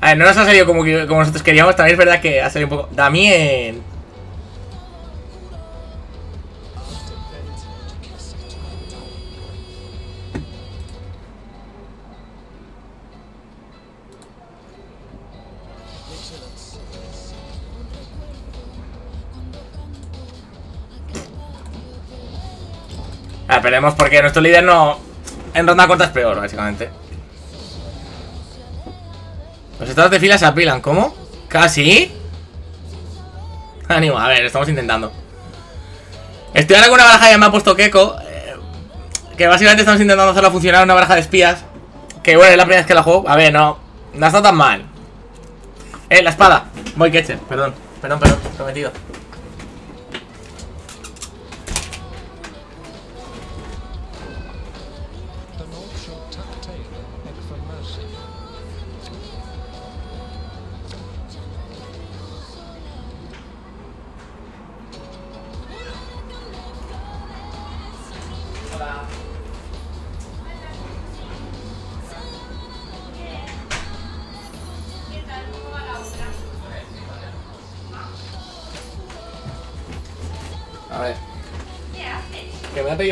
A ver, no nos ha salido como, como nosotros queríamos. También es verdad que ha salido un poco. Damien. Perdemos porque nuestro líder no. En ronda corta es peor, básicamente. Los estados de fila se apilan, ¿cómo? ¿Casi? Ánimo, a ver, estamos intentando. Estoy ahora con una baraja ya me ha puesto Keko. eh, que básicamente estamos intentando hacerla funcionar, una baraja de espías. Que bueno, es la primera vez que la juego. A ver, no. No está tan mal. Eh, la espada. Voy, Ketcher, perdón. Perdón, perdón, prometido.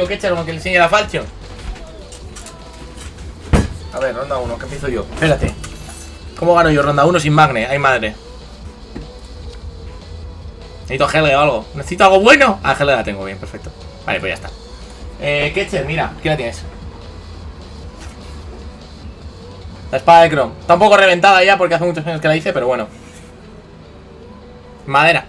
Que me ha pedido Ketcher como que le enseñe la Falchion. A ver, ronda 1, ¿qué empiezo yo? Espérate. ¿Cómo gano yo ronda 1 sin Magne? Ay, madre. Necesito Helge o algo. Necesito algo bueno. Ah, Helge la tengo bien, perfecto. Vale, pues ya está. Eh, Ketcher, mira, ¿qué la tienes? La espada de Chrome. Está un poco reventada ya porque hace muchos años que la hice, pero bueno. Madera.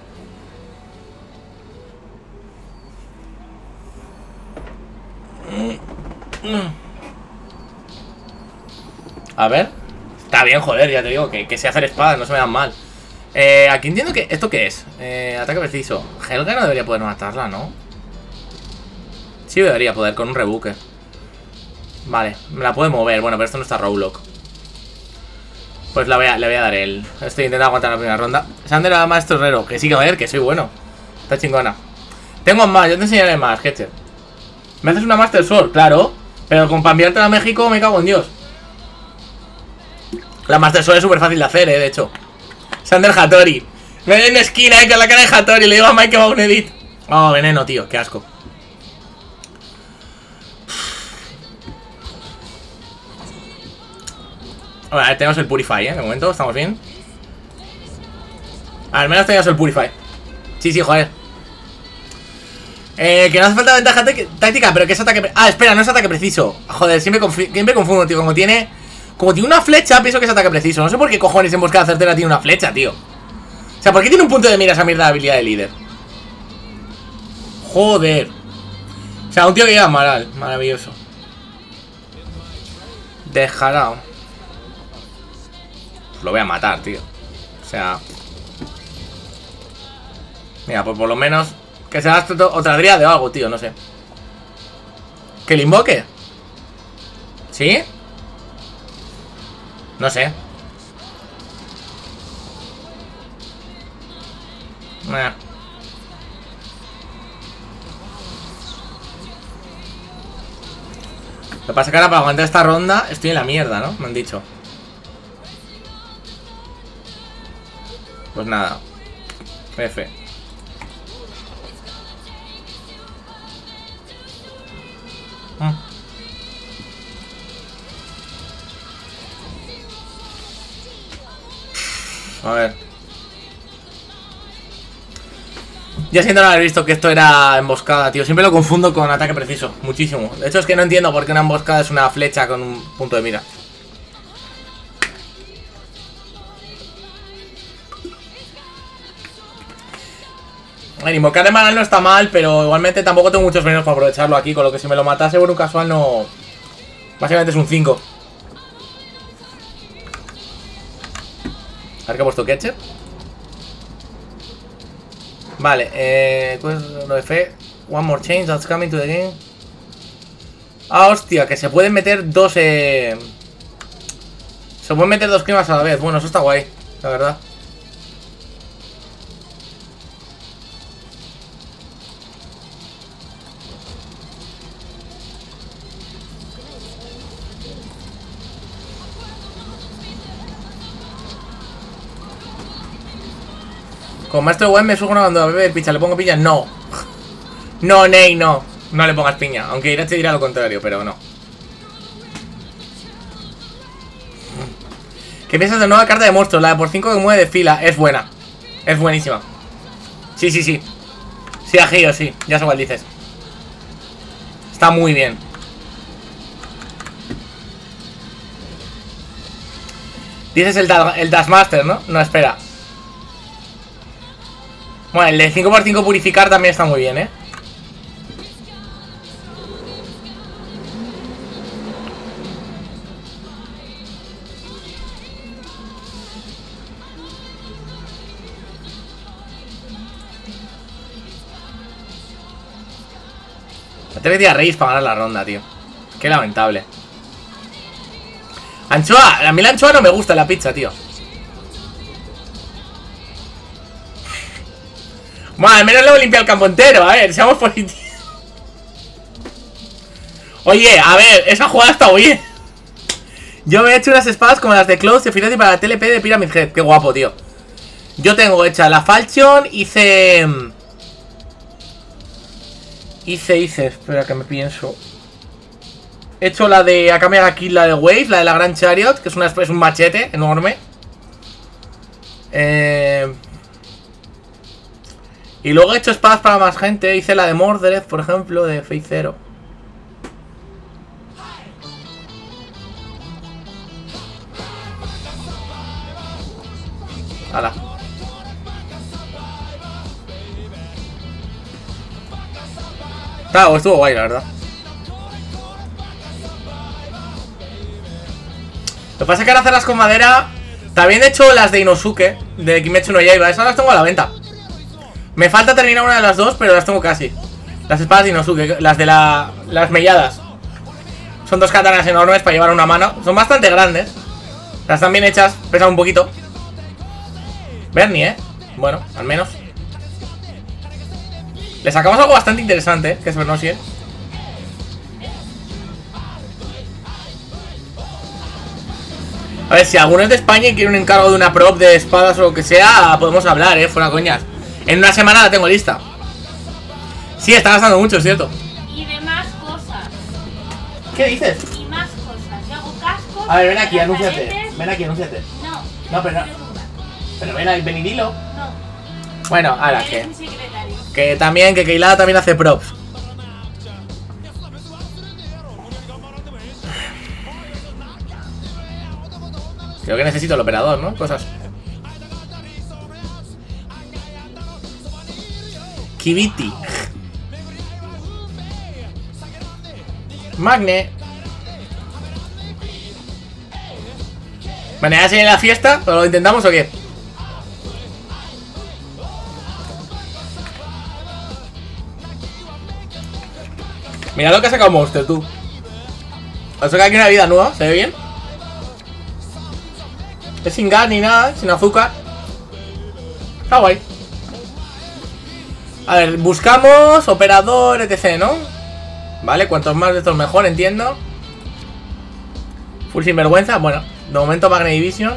A ver. Está bien, joder, ya te digo, que, que sé hacer espadas, no se me dan mal. Eh, aquí entiendo que... ¿Esto qué es? Eh, ataque preciso. Helga no debería poder matarla, ¿no? Sí debería poder, con un rebuque. Vale, me la puede mover. Bueno, pero esto no está Rowlock. Pues la voy a, le voy a dar el... Estoy intentando aguantar la primera ronda. Sander a Maestro Herrero. Que sí, que ver, que soy bueno. Está chingona. Tengo más, yo te enseñaré más, Ketcher. ¿Me haces una Master Sword? Claro. Pero con enviártela a México me cago en Dios. La Master Sword es súper fácil de hacer, eh, de hecho. Sander Hattori. Me ven en esquina, eh, con la cara de Hattori. Le digo a Mike que va un edit. Oh, veneno, tío, qué asco. Vale, tenemos el Purify, eh. De momento, estamos bien. Al menos tenemos el Purify. Sí, sí, joder. Eh, que no hace falta ventaja táctica, pero que es ataque... Ah, espera, no es ataque preciso. Joder, siempre, siempre confundo, tío. Como tiene... Como tiene una flecha, pienso que es ataque preciso. No sé por qué cojones en busca certera tiene una flecha, tío. O sea, ¿por qué tiene un punto de mira esa mierda de habilidad de líder? Joder. O sea, un tío que lleva moral. Maravilloso. Dejará. Lo voy a matar, tío. O sea... Mira, pues por lo menos que se gaste otra dría de algo, tío, no sé. ¿Que le invoque? ¿Sí? No sé. Eh. Lo que pasa es que ahora para aguantar esta ronda estoy en la mierda, ¿no? Me han dicho. Pues nada. F. A ver. Ya siento no haber visto que esto era emboscada, tío. Siempre lo confundo con ataque preciso. Muchísimo. De hecho, es que no entiendo por qué una emboscada es una flecha con un punto de mira. El invocar de manal no está mal, pero igualmente tampoco tengo muchos menos para aprovecharlo aquí. Con lo que si me lo matase por un casual no... Básicamente es un 5. A ver qué ha puesto Ketchup. Vale, eh... Lo de fe. One more change that's coming to the game. Ah, hostia, que se pueden meter dos, eh... Se pueden meter dos climas a la vez. Bueno, eso está guay, la verdad. Con maestro web me sujo cuando bebe picha. ¿Le pongo piña? No. No, Ney, no. No le pongas piña. Aunque Irache dirá lo contrario, pero no. ¿Qué piensas de nueva carta de monstruos? La de por 5 que mueve de fila. Es buena. Es buenísima. Sí, sí, sí. Sí, Agio, sí. Ya sé cuál dices. Está muy bien. Dices el, el Dash Master, ¿no? No, espera. Bueno, el de 5x5 purificar también está muy bien, ¿eh? Te metí a Reis para ganar la ronda, tío. Qué lamentable. Anchoa, a mí la anchoa no me gusta la pizza, tío. Bueno, al menos le hemos limpiado el campo entero, a ver, seamos positivos. Oye, a ver, esa jugada está bien. Yo me he hecho unas espadas como las de Close de Finati para la TLP de Pyramid Head. Qué guapo, tío. Yo tengo hecha la Falchion, hice... mm, Hice, hice, espera que me pienso. He hecho la de Akame Kill, la de Wave, la de la Gran Chariot, que es, una, es un machete enorme. Eh... Y luego he hecho espadas para más gente. Hice la de Mordred, por ejemplo, de Fate Zero. Hala. Claro, estuvo guay, la verdad. Lo que pasa es que ahora hacerlas con madera. También he hecho las de Inosuke, de Kimetsu no Yaiba. Esas las tengo a la venta. Me falta terminar una de las dos, pero las tengo casi. Las espadas de Inosuke, las de la, las melladas. Son dos katanas enormes para llevar una mano. Son bastante grandes. Las están bien hechas, pesan un poquito. Bernie, ¿eh? Bueno, al menos. Le sacamos algo bastante interesante, que es Vernosien. A ver, si alguno es de España y quiere un encargo de una prop de espadas o lo que sea, podemos hablar, eh, fuera coñas. En una semana la tengo lista. Sí, está gastando mucho, es cierto. Y de más cosas. ¿Qué dices? Y más cosas. Yo hago cascos. A ver, ven aquí, anúnciate. Ven aquí, anúnciate. No. No, pero no. Pero ven ahí, ven y dilo. No. Bueno, ahora que. Que también, que Keilada también hace props. Creo que necesito el operador, ¿no? Cosas. Kibiti. Magne. Bueno, ¿ya la fiesta? ¿O lo intentamos o qué? Mira lo que ha sacado Monster, tú. Ha sacado aquí una vida nueva, ¿se ve bien? Es sin gas ni nada, sin azúcar. Está guay. A ver, buscamos operador, etc, ¿no? Vale, cuantos más de estos mejor, entiendo. Full sinvergüenza, bueno, de momento Magne Division.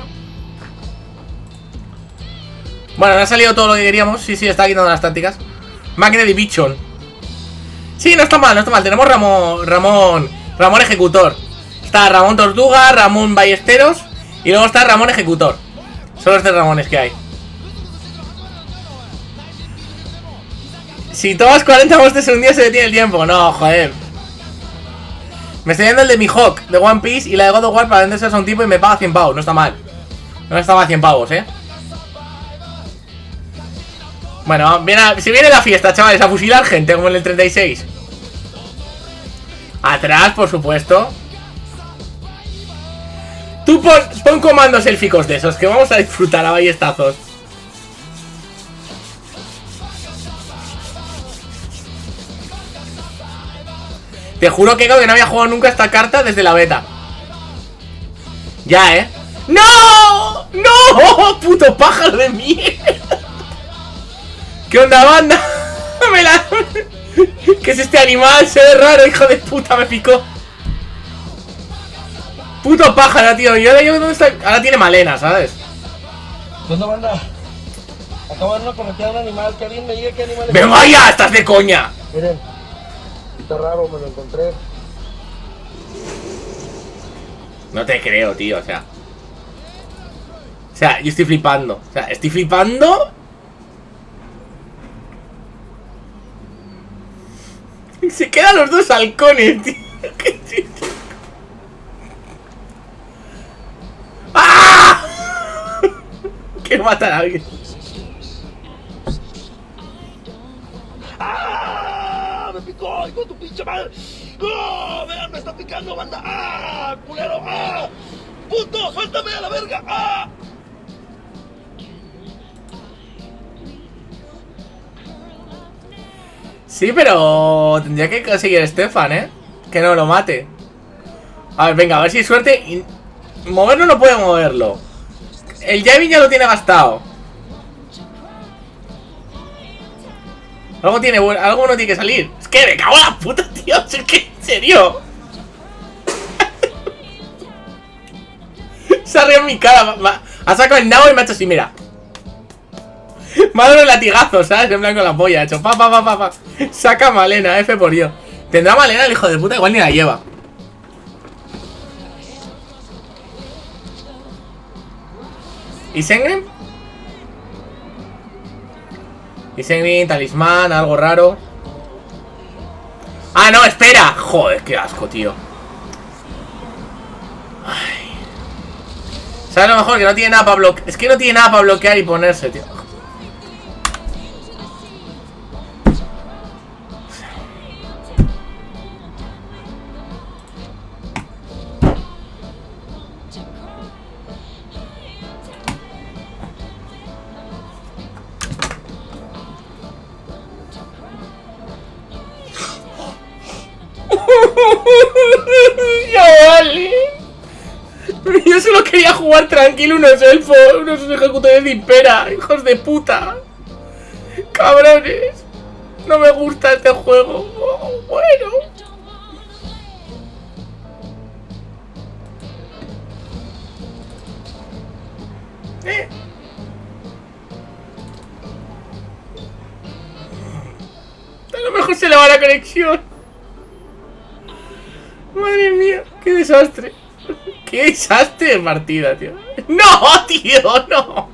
Bueno, no ha salido todo lo que queríamos. Sí, sí, está quitando las tácticas. Magne Division. Sí, no está mal, no está mal. Tenemos Ramón, Ramón, Ramón Ejecutor. Está Ramón Tortuga, Ramón Ballesteros y luego está Ramón Ejecutor. Son los tres Ramones que hay. Si tomas 40 monsters en un día se detiene el tiempo. No, joder. Me estoy viendo el de Mihawk, de One Piece y la de God of War para venderse a un tipo y me paga 100 pavos. No está mal. No está mal 100 pavos, eh. Bueno, viene a- si viene la fiesta, chavales, a fusilar gente como en el 36. Atrás, por supuesto. Tú pon, pon comandos élficos de esos, que vamos a disfrutar a ballestazos. Te juro que, que no había jugado nunca esta carta desde la beta. Ya, ¿eh? ¡No! ¡No! ¡Puto pájaro de mierda! ¿Qué onda, banda? Me la... ¿Qué es este animal? Se ve raro, hijo de puta, me picó. Puto pájaro, tío. Y ahora yo dónde está. Ahora tiene malena, ¿sabes? ¿Qué onda, banda? Acabo de de un animal. Que alguien me diga qué animal es ¡Me vaya! ¡Estás de coña! Miren, raro, me lo encontré. No te creo, tío, o sea. O sea, yo estoy flipando. O sea, estoy flipando. Se quedan los dos halcones, tío. ¿Qué tío? ¡Ah! Quiero matar a alguien. ¡Ah! ¡Me picó! ¡Hijo de tu pinche madre! ¡Oh! ¡Vean, me está picando, banda! ¡Ah! ¡Culero! ¡Ah! ¡Puto! ¡Suéltame a la verga! ¡Ah! Sí, pero tendría que conseguir Stefan, ¿eh? Que no lo mate. A ver, venga, a ver si hay suerte. Moverlo no puede moverlo. El Javin ya lo tiene gastado. Algo tiene algo no tiene que salir. Es que me cago en la puta, tío. Es que, en serio. Se ha reído en mi cara. Ha sacado el nabo y me ha hecho así, mira. Me ha dado un latigazo, ¿sabes? En blanco la polla, ha hecho pa pa pa pa pa. Saca Malena, F por Dios. ¿Tendrá Malena el hijo de puta? Igual ni la lleva. ¿Y Sengrim? ¿Y Sengrim, talismán, algo raro? ¡Ah, no! ¡Espera! Joder, qué asco, tío. Ay. ¿Sabes lo mejor? Que no tiene nada para bloquear. Es que no tiene nada para bloquear y ponerse, tío. Jugar tranquilo unos elfos, unos ejecutores de impera, hijos de puta. Cabrones. No me gusta este juego. Oh, bueno. Eh. A lo mejor se le va la conexión. Madre mía, qué desastre. Qué desastre de partida, tío. No, tío, no.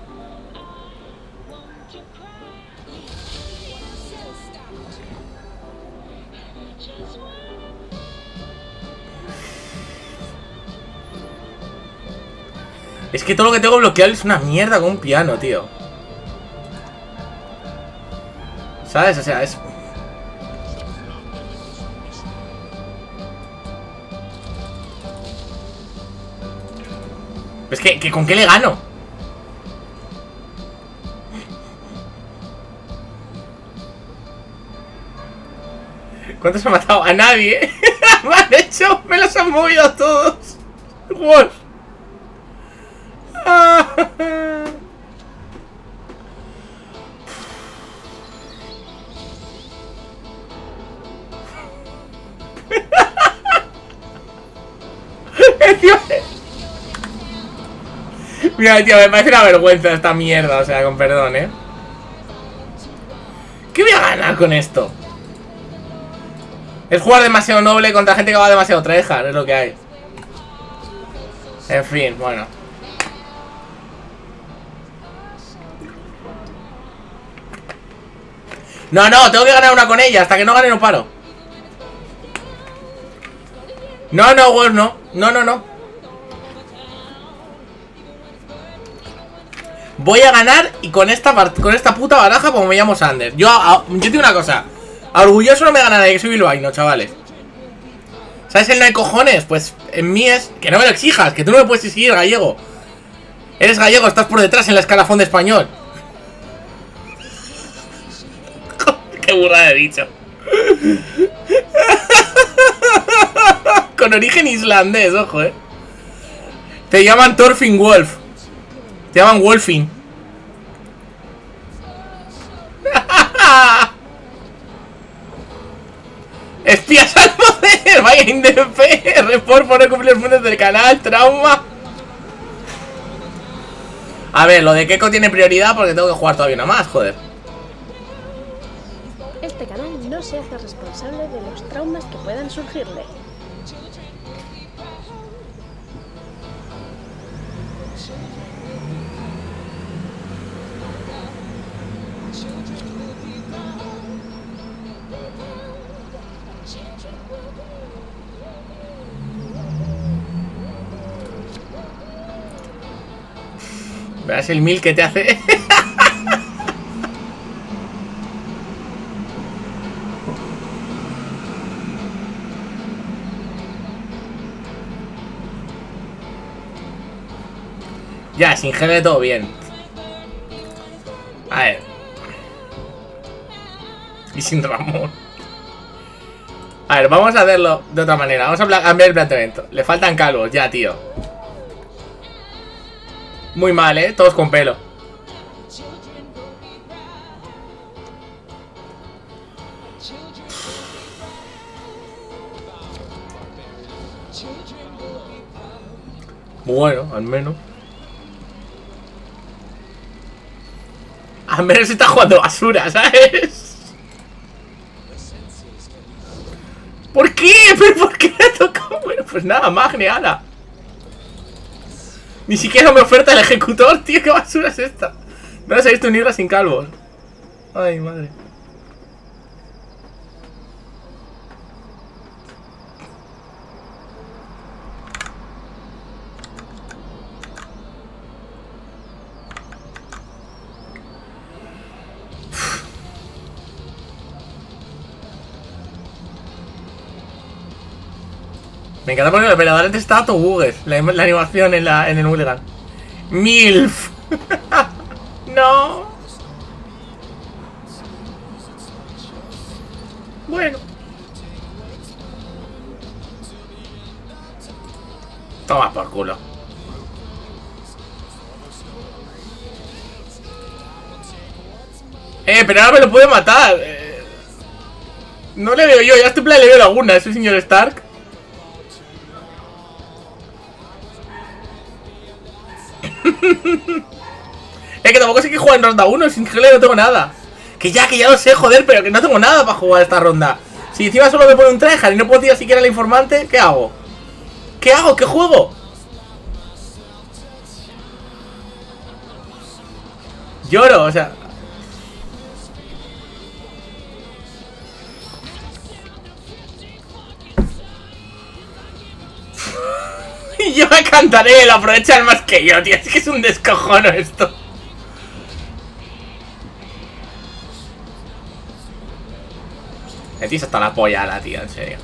Es que todo lo que tengo bloqueado es una mierda con un piano, tío. ¿Sabes? O sea, es... Es que, que ¿con qué le gano? ¿Cuántos han matado? A nadie. me han hecho, me los han movido a todos. Wolf. Mira, tío, me parece una vergüenza esta mierda, o sea, con perdón, ¿eh? ¿Qué voy a ganar con esto? Es jugar demasiado noble contra gente que va demasiado tryhard, es lo que hay. En fin, bueno. No, no, tengo que ganar una con ella. Hasta que no gane no paro. No, no, Wolf, no. No, no, no. Voy a ganar y con esta con esta puta baraja como me llamo Sander. Yo, yo digo una cosa. Orgulloso no me gana nadie, que soy bilbaíno, chavales. ¿Sabes el no hay cojones? Pues en mí es... Que no me lo exijas, que tú no me puedes exigir, gallego. Eres gallego, estás por detrás en la escalafón de español. Qué burrada de dicho. Con origen islandés, ojo, eh. Te llaman Thorfinn Wolf. Te llaman Wolfin. Espías al poder. Vaya INDP. Report por no cumplir los puntos del canal. Trauma. A ver, lo de Keko tiene prioridad porque tengo que jugar todavía una más, joder. Este canal no se hace responsable de los traumas que puedan surgirle. Verás el mil que te hace. ya, sin gene todo bien. A ver. Y sin Ramón. A ver, vamos a hacerlo de otra manera. Vamos a cambiar el planteamiento. Le faltan calvos, ya, tío. Muy mal, ¿eh? Todos con pelo. Bueno, al menos. Al menos está jugando basura, ¿sabes? ¿Por qué? ¿Pero por qué me tocó? Bueno, pues nada, Magni, ala. Ni siquiera me oferta el ejecutor, tío. ¿Qué basura es esta? No las he visto unirla sin calvos. Ay, madre. Me encanta porque antes estaba tobugues. La, la animación en, la, en el mulligan. MILF. no. Bueno. Toma por culo. Eh, pero ahora me lo puede matar. Eh, no le veo yo, ya estoy plan le veo laguna, ese señor Stark. Es que tampoco sé que jugar en ronda 1, sin GL no tengo nada. Que ya, que ya lo sé, joder, pero que no tengo nada para jugar esta ronda. Si encima solo me pone un tryhard y no puedo tirar siquiera la informante, ¿qué hago? ¿Qué hago? ¿Qué juego? Lloro, o sea... Yo me cantaré, lo aprovechan más que yo, tío. Es que es un descojono esto. Me tienes hasta la polla, la tía, en serio.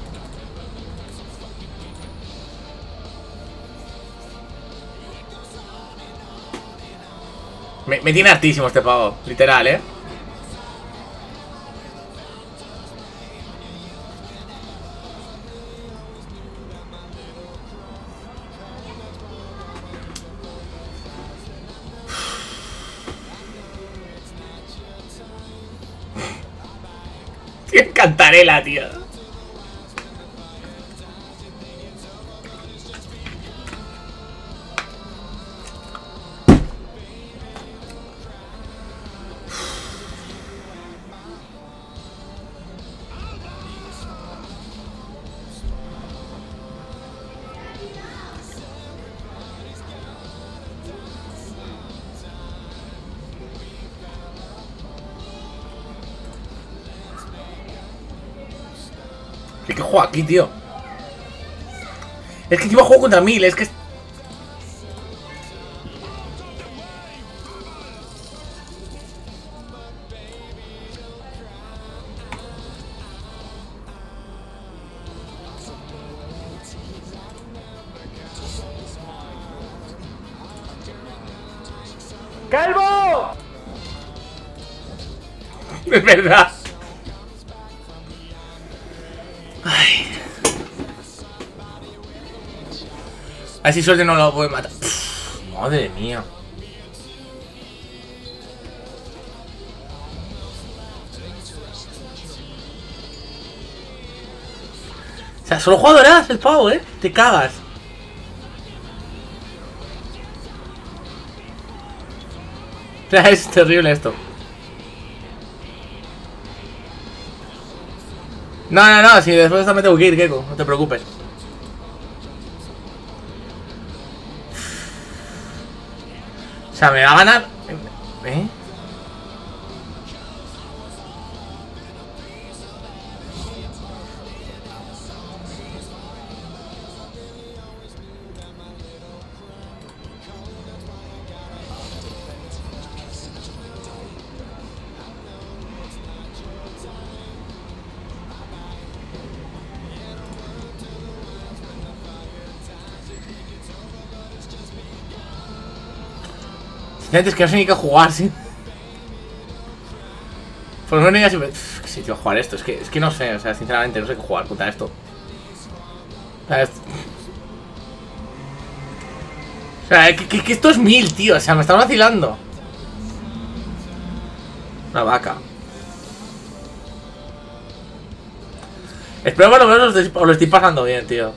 Me, me tiene hartísimo este pavo, literal, ¿eh? cantarela, tío. ¿Qué, qué juego aquí, tío? Es que encima juego contra mil, es que... ¡Calvo! Es verdad. Así suerte no lo puede matar. Pff, madre mía. O sea, solo juega doradas el pavo, ¿eh? Te cagas. es terrible esto. No, no, no, si después me tengo que ir, Gecko, no te preocupes. O sea, me va a ganar. Sinceramente, es que no sé ni qué jugar, sí. Pues bueno, ya siempre. Uf, ¿Qué sé yo jugar esto? Es que, es que no sé, o sea, sinceramente, no sé qué jugar contra esto. O sea, que, que- esto es mil, tío. O sea, me está vacilando. Una vaca. Espero que por lo menos os lo estoy pasando bien, tío.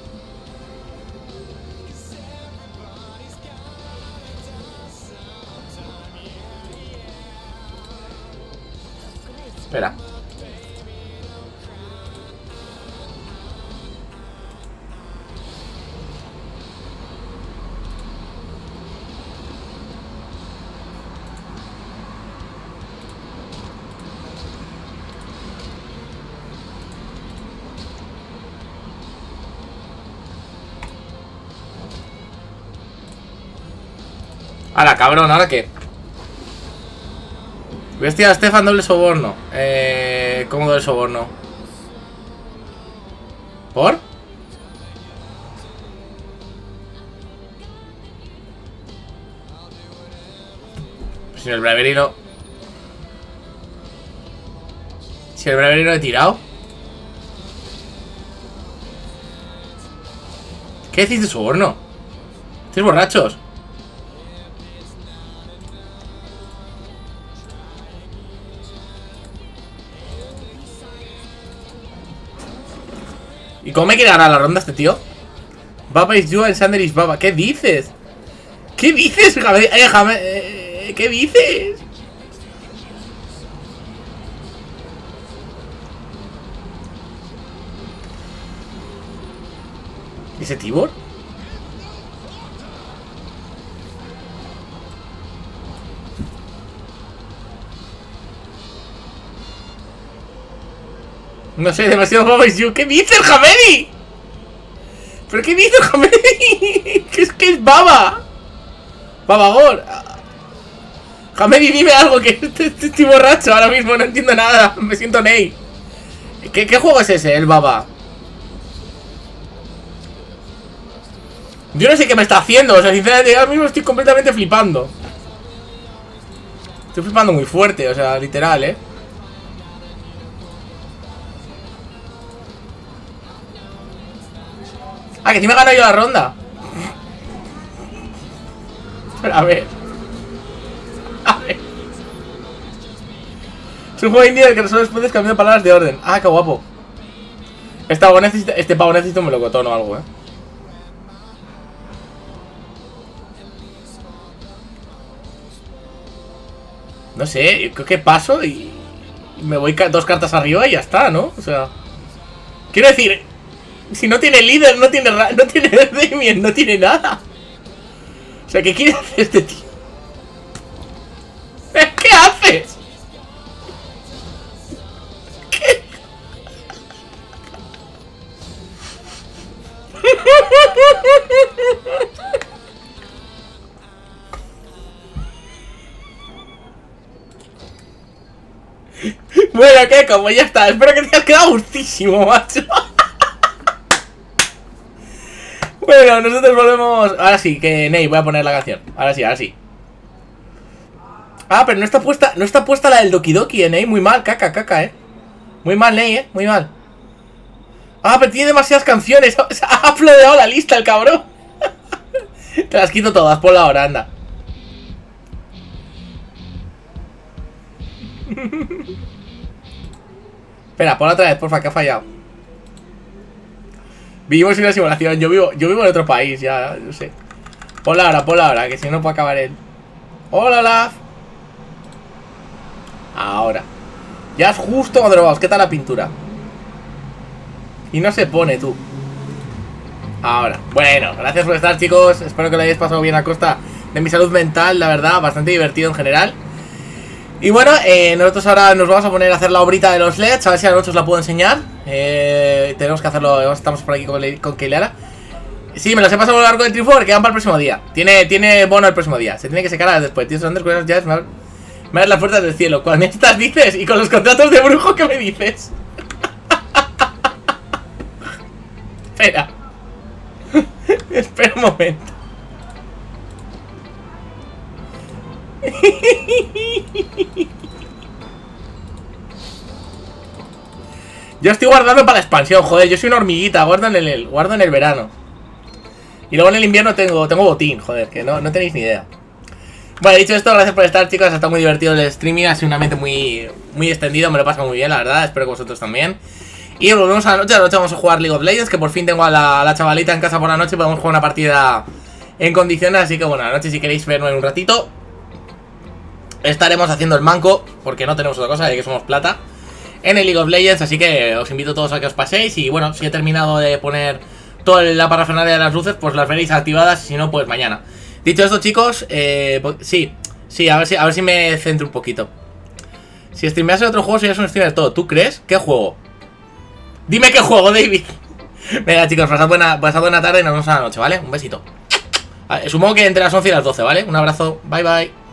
Ahora, cabrón, ¿ahora qué? Bestia, Stefan, doble soborno. Eh, ¿Cómo doble soborno? ¿Por? Si el Braverino... Si el Braverino he tirado. ¿Qué decís de soborno? ¿Estáis borrachos? Cómo me ganar la ronda este tío? Baba is you and Sander is Baba. ¿Qué dices? ¿Qué dices? Eh, jame- eh, ¿Qué dices? ¿Y ese Tibor? No sé, demasiado is you. ¿Qué dices, Jamedi? ¿Pero qué dices, Jamedi? ¿Qué es que es Baba? Babagor. Jamedi, dime algo, que estoy borracho ahora mismo, no entiendo nada. Me siento Ney. ¿Qué, ¿Qué juego es ese, el Baba? Yo no sé qué me está haciendo, o sea, sinceramente, ahora mismo estoy completamente flipando. Estoy flipando muy fuerte, o sea, literal, ¿eh? Ah, que he ganado yo la ronda. A ver. A ver. Es un juego indie en el que resuelves puzzles cambiando palabras de orden. Ah, qué guapo. Este pavo necesita, este pavo necesita un melocotón o algo, eh. No sé, creo que paso y me voy dos cartas arriba y ya está, ¿no? O sea... Quiero decir, si no tiene líder, no tiene ra- no tiene Damien, no tiene nada. O sea, ¿qué quiere hacer este tío? ¿Qué haces? ¿Qué? Bueno, ¿qué? Como ya está. Espero que te hayas quedado gustísimo, macho. Bueno, nosotros volvemos. Ahora sí, que Ney, voy a poner la canción. Ahora sí, ahora sí. Ah, pero no está puesta, no está puesta la del Doki Doki, eh, Ney. Muy mal, caca, caca, eh. Muy mal, Ney, eh. Muy mal. Ah, pero tiene demasiadas canciones. Ha floreado la lista el cabrón. Te las quito todas, por la hora, anda. Espera, ponla otra vez, porfa, que ha fallado. Vivimos en una simulación, yo vivo, yo vivo en otro país, ya, no sé. Ponla ahora, ponla ahora, que si no puedo acabar el. Hola, Olaf. Ahora. Ya es justo cuando lo vamos. ¿Qué tal la pintura? Y no se pone, tú. Ahora. Bueno, gracias por estar, chicos. Espero que lo hayáis pasado bien a costa de mi salud mental, la verdad. Bastante divertido en general. Y bueno, eh, nosotros ahora nos vamos a poner a hacer la obrita de los LEDs. A ver si a nosotros la puedo enseñar. Eh, tenemos que hacerlo. Estamos por aquí con, con Keilara. Sí, me los he pasado a lo largo del triunfo que quedan para el próximo día. Tiene, tiene bono el próximo día. Se tiene que secar después. Tienes Andrés, con esas llaves, me me abres las puertas del cielo. ¿Cuál me estás dices? Y con los contratos de brujo, ¿qué me dices? Espera. Espera un momento. Yo estoy guardando para la expansión, joder, yo soy una hormiguita, guardo en el, guardo en el verano. Y luego en el invierno tengo, tengo botín, joder, que no, no tenéis ni idea. Bueno, dicho esto, gracias por estar, chicos. Ha estado muy divertido el streaming. Ha sido un ambiente muy, muy extendido. Me lo paso muy bien, la verdad. Espero que vosotros también. Y volvemos a la noche. A la noche vamos a jugar League of Legends. Que por fin tengo a la, chavalita en casa por la noche. Podemos jugar una partida en condiciones. Así que bueno, a la noche, si queréis vernos en un ratito, estaremos haciendo el manco. Porque no tenemos otra cosa, ya que somos plata. En el League of Legends. Así que os invito a todos a que os paséis. Y bueno, si he terminado de poner toda la parafernalia de las luces, pues las veréis activadas. Si no, pues mañana. Dicho esto, chicos, eh, po- sí, sí, a ver si, a ver si me centro un poquito. Si streameas en otro juego, serías un streamer de todo. ¿Tú crees? ¿Qué juego? Dime qué juego, David. Venga, chicos, pasad buena, pasad buena tarde y nos vemos a la noche, ¿vale? Un besito. Supongo que entre las 11 y las 12, ¿vale? Un abrazo. Bye, bye.